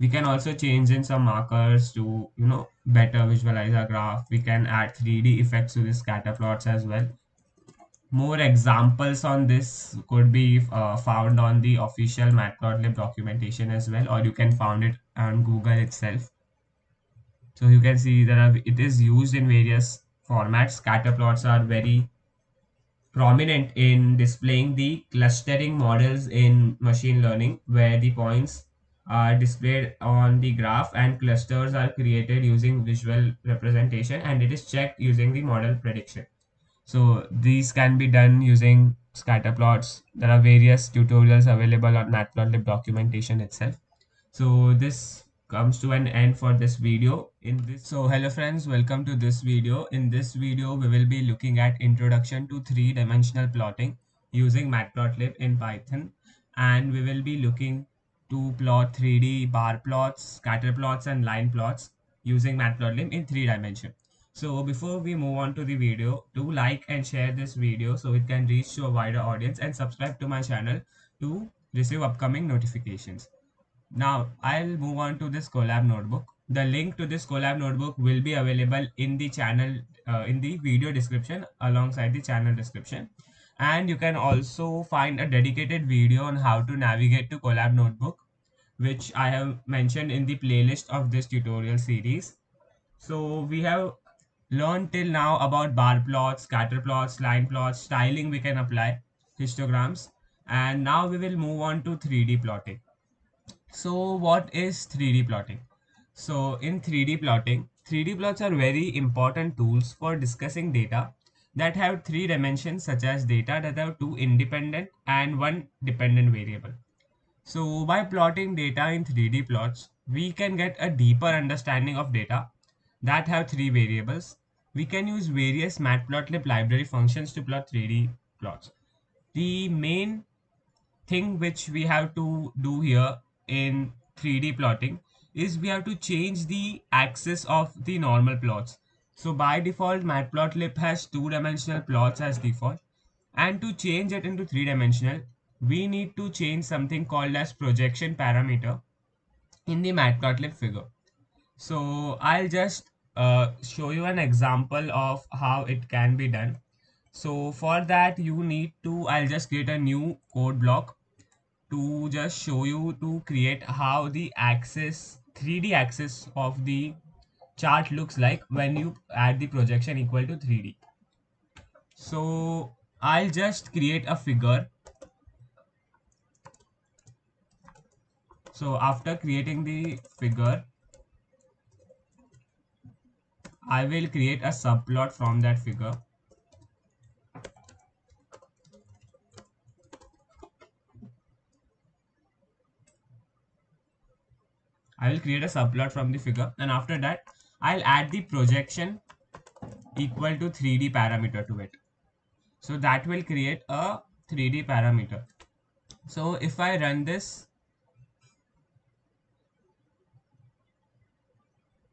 we can also change in some markers to you know better visualize our graph. We can add 3d effects to the scatter plots as well more examples on this could be uh, found on the official matplotlib documentation as well or you can find it on google itself. So you can see that it is used in various formats. Scatter plots are very prominent in displaying the clustering models in machine learning where the points are displayed on the graph and clusters are created using visual representation and it is checked using the model prediction so these can be done using scatter plots. There are various tutorials available on matplotlib documentation itself. So this comes to an end for this video. In this so hello friends welcome to this video. In this video we will be looking at introduction to three-dimensional plotting using matplotlib in python. And we will be looking to plot 3d bar plots scatter plots and line plots using matplotlib in three dimension so before we move on to the video do like and share this video so it can reach to a wider audience and subscribe to my channel to receive upcoming notifications now I'll move on to this Colab notebook. The link to this Colab notebook will be available in the channel, uh, in the video description alongside the channel description. And you can also find a dedicated video on how to navigate to Colab notebook, which I have mentioned in the playlist of this tutorial series. So we have learned till now about bar plots, scatter plots, line plots, styling we can apply, histograms. And now we will move on to 3D plotting. So what is 3D plotting? So in 3D plotting, 3D plots are very important tools for discussing data that have three dimensions such as data that have two independent and one dependent variable. So by plotting data in 3D plots, we can get a deeper understanding of data that have three variables. We can use various matplotlib library functions to plot 3D plots. The main thing which we have to do here in 3D plotting is we have to change the axis of the normal plots. So by default, Matplotlib has two-dimensional plots as default. And to change it into three-dimensional, we need to change something called as projection parameter in the Matplotlib figure. So I'll just uh, show you an example of how it can be done. So for that, you need to, I'll just create a new code block to just show you to create how the axis 3d axis of the chart looks like when you add the projection equal to 3d so i'll just create a figure so after creating the figure i will create a subplot from that figure I will create a subplot from the figure and after that I'll add the projection equal to 3D parameter to it. So that will create a 3D parameter. So if I run this,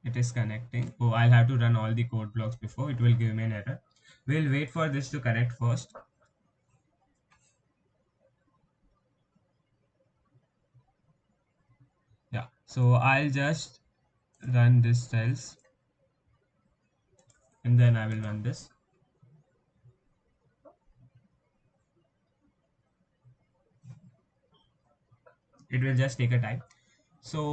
it is connecting. Oh, I'll have to run all the code blocks before it will give me an error. We'll wait for this to connect first. yeah so I'll just run this cells and then I will run this it will just take a time so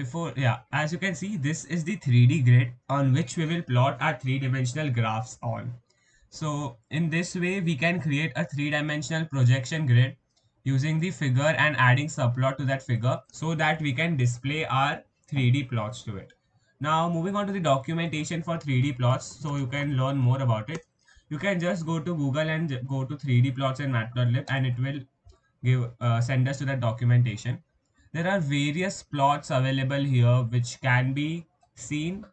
before yeah as you can see this is the 3d grid on which we will plot our three-dimensional graphs on so in this way we can create a three-dimensional projection grid using the figure and adding subplot to that figure so that we can display our 3D plots to it. Now moving on to the documentation for 3D plots so you can learn more about it. You can just go to Google and go to 3D plots in Matplotlib and it will give uh, send us to that documentation. There are various plots available here which can be seen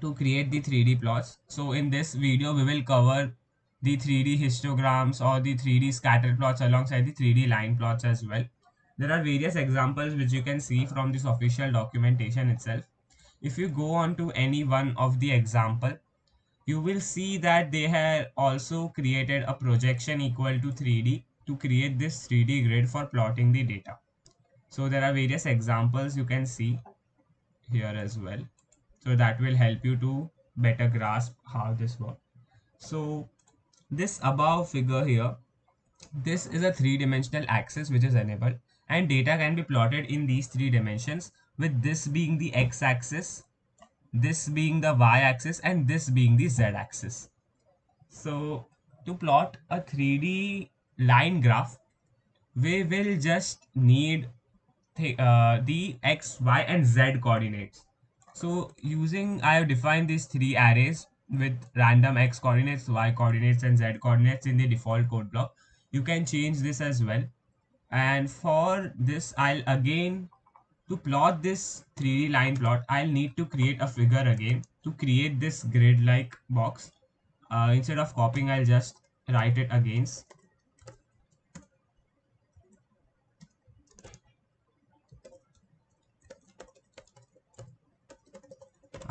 to create the 3D plots. So in this video we will cover the 3D histograms or the 3D scatter plots alongside the 3D line plots as well. There are various examples which you can see from this official documentation itself. If you go on to any one of the example, you will see that they have also created a projection equal to 3D to create this 3D grid for plotting the data. So there are various examples you can see here as well. So that will help you to better grasp how this works. So this above figure here, this is a three-dimensional axis which is enabled and data can be plotted in these three dimensions with this being the x-axis this being the y-axis and this being the z-axis. So to plot a 3D line graph, we will just need uh, the x, y and z coordinates. So using, I have defined these three arrays with random x coordinates, y coordinates and z coordinates in the default code block. You can change this as well. And for this, I'll again to plot this 3D line plot, I'll need to create a figure again to create this grid-like box. Uh, instead of copying, I'll just write it against.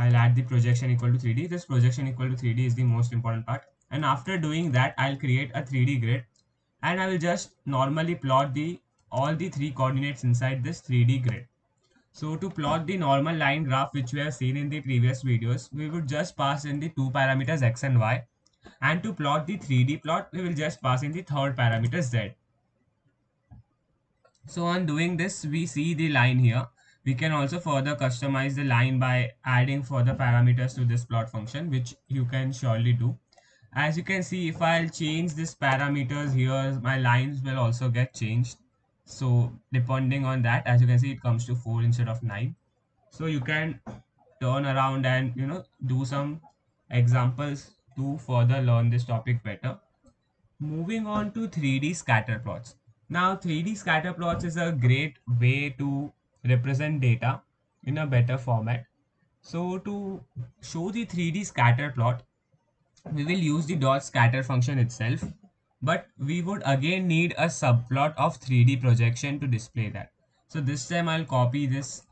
I'll add the projection equal to 3D. This projection equal to 3D is the most important part. And after doing that, I'll create a 3D grid and I will just normally plot the all the three coordinates inside this 3D grid. So to plot the normal line graph which we have seen in the previous videos, we would just pass in the two parameters x and y. And to plot the 3D plot, we will just pass in the third parameter z. So on doing this, we see the line here. We can also further customize the line by adding further parameters to this plot function, which you can surely do. As you can see, if I'll change this parameters here, my lines will also get changed. So depending on that as you can see it comes to 4 instead of 9 so you can turn around and you know do some examples to further learn this topic better. Moving on to 3d scatter plots. Now 3d scatter plots is a great way to represent data in a better format so to show the 3d scatter plot we will use the dot scatter function itself but we would again need a subplot of 3D projection to display that. So this time I'll copy this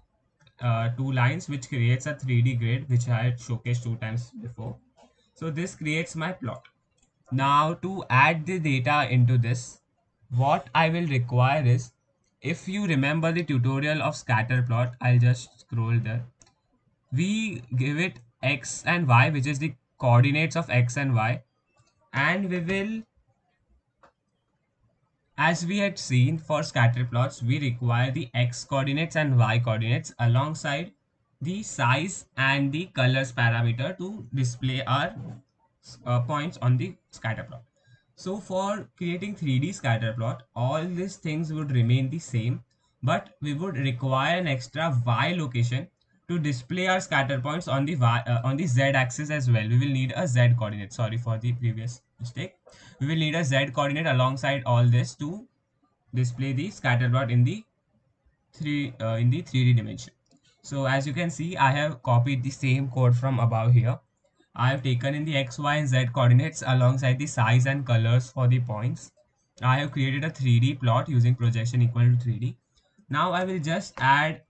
uh, two lines which creates a 3D grid which I had showcased two times before. So this creates my plot. Now to add the data into this, what I will require is, if you remember the tutorial of scatter plot, I'll just scroll there. We give it x and y which is the coordinates of x and y and we will as we had seen for scatter plots, we require the x coordinates and y coordinates alongside the size and the colors parameter to display our uh, points on the scatter plot. So for creating 3D scatter plot, all these things would remain the same, but we would require an extra y location to display our scatter points on the y, uh, on the z axis as well. We will need a z coordinate. Sorry for the previous mistake we will need a z coordinate alongside all this to display the scatter plot in the three uh, in the 3d dimension so as you can see i have copied the same code from above here i have taken in the x y and z coordinates alongside the size and colors for the points. I have created a 3d plot using projection equal to 3d now i will just add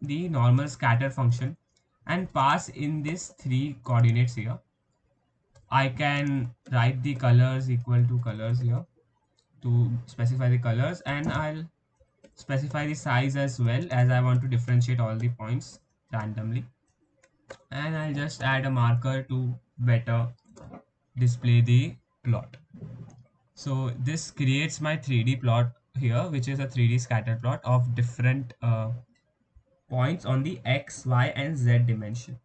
the normal scatter function and pass in this three coordinates here. I can write the colors equal to colors here to specify the colors and I'll specify the size as well as I want to differentiate all the points randomly and I'll just add a marker to better display the plot. So this creates my 3D plot here which is a 3D scatter plot of different uh, points on the x, y and z dimension.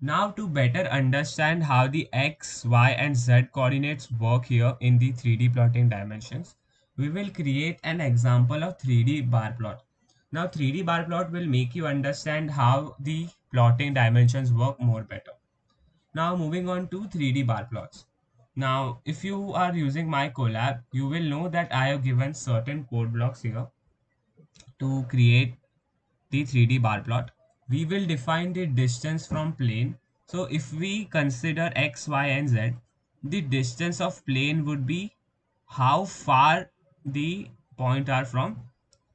Now to better understand how the x, y and z coordinates work here in the 3D plotting dimensions, we will create an example of 3D bar plot. Now 3D bar plot will make you understand how the plotting dimensions work more better. Now moving on to 3D bar plots. Now if you are using my Colab, you will know that I have given certain code blocks here to create the 3D bar plot we will define the distance from plane. So if we consider x, y and z, the distance of plane would be how far the point are from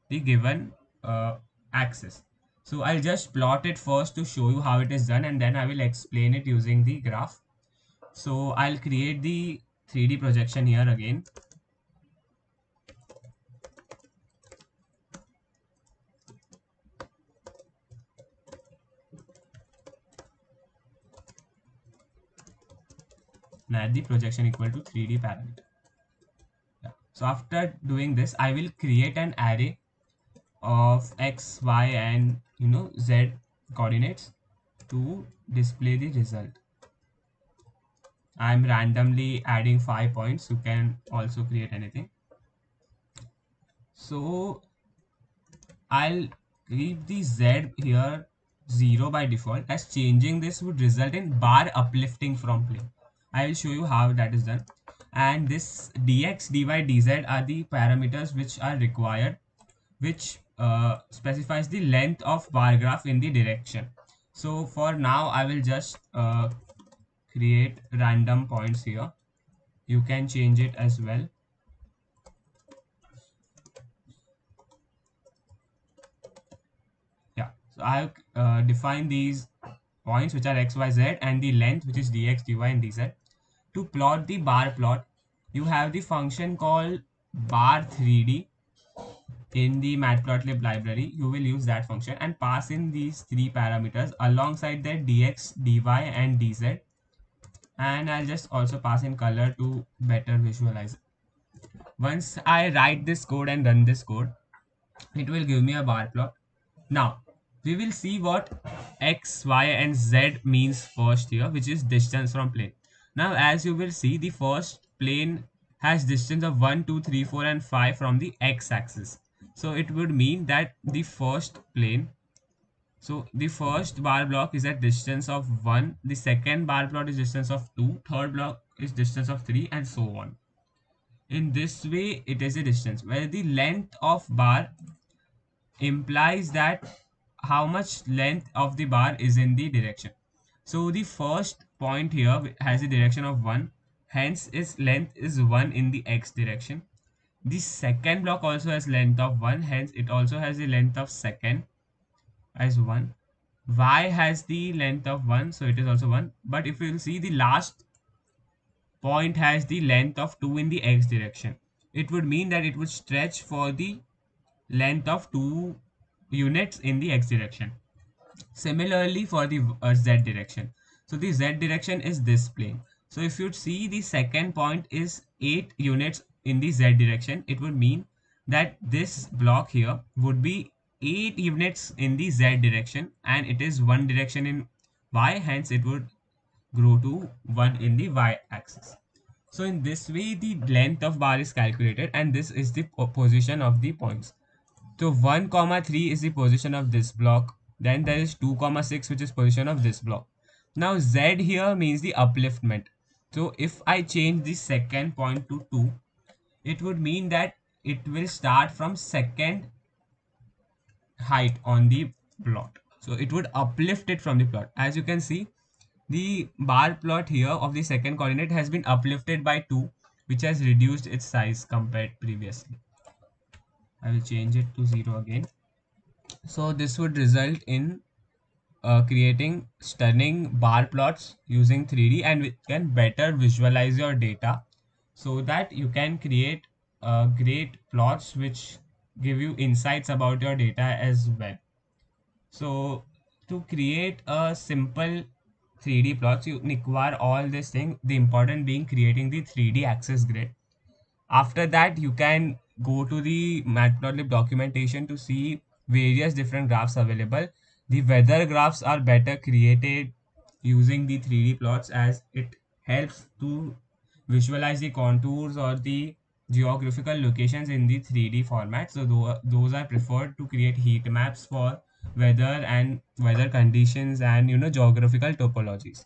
the given uh, axis. So I'll just plot it first to show you how it is done and then I will explain it using the graph. So I'll create the 3D projection here again. add the projection equal to 3D parameter. Yeah. So after doing this, I will create an array of x, y and you know z coordinates to display the result. I'm randomly adding five points. You can also create anything. So I'll keep the z here 0 by default as changing this would result in bar uplifting from plane. I will show you how that is done. And this dx, dy, dz are the parameters which are required, which uh, specifies the length of bar graph in the direction. So for now, I will just uh, create random points here. You can change it as well. Yeah, so I have uh, defined these points which are x, y, z and the length which is dx, dy and dz. To plot the bar plot, you have the function called bar 3d in the matplotlib library you will use that function and pass in these three parameters alongside their dx dy and dz. And i'll just also pass in color to better visualize. Once i write this code and run this code it will give me a bar plot. Now we will see what x y and z means first here which is distance from plane. Now as you will see the first plane has distance of 1 2 3 4 and 5 from the x axis so it would mean that the first plane so the first bar block is at distance of 1 the second bar plot is distance of 2 third block is distance of 3 and so on. In this way it is a distance where the length of bar implies that how much length of the bar is in the direction. So the first point here has a direction of 1 hence its length is 1 in the x direction the second block also has length of 1 hence it also has the length of second as 1 y has the length of 1 so it is also 1 but if you see the last point has the length of 2 in the x direction. It would mean that it would stretch for the length of 2 units in the x direction. Similarly for the uh, z direction. So the z direction is this plane. So if you see the second point is 8 units in the z direction it would mean that this block here would be 8 units in the z direction and it is one direction in y hence it would grow to 1 in the y axis. So in this way the length of bar is calculated and this is the position of the points. So 1 comma 3 is the position of this block then there is 2 comma 6 which is position of this block. Now z here means the upliftment. So if i change the second point to 2 it would mean that it will start from second height on the plot. So it would uplift it from the plot. As you can see the bar plot here of the second coordinate has been uplifted by 2 which has reduced its size compared previously. I will change it to 0 again. So this would result in uh, creating stunning bar plots using 3d and we can better visualize your data so that you can create uh, great plots which give you insights about your data as well. So to create a simple 3D plots, you require all this thing, the important being creating the 3D axis grid. After that, you can go to the Matplotlib documentation to see various different graphs available. The weather graphs are better created using the 3D plots as it helps to visualize the contours or the geographical locations in the 3D format. So those are preferred to create heat maps for weather and weather conditions and you know geographical topologies.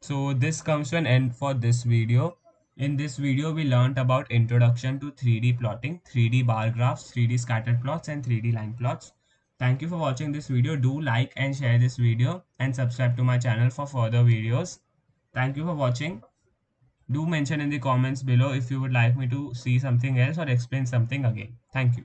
So this comes to an end for this video. In this video, we learned about introduction to 3D plotting, 3D bar graphs, 3D scattered plots and 3D line plots. Thank you for watching this video. Do like and share this video and subscribe to my channel for further videos. Thank you for watching do mention in the comments below if you would like me to see something else or explain something again. Thank you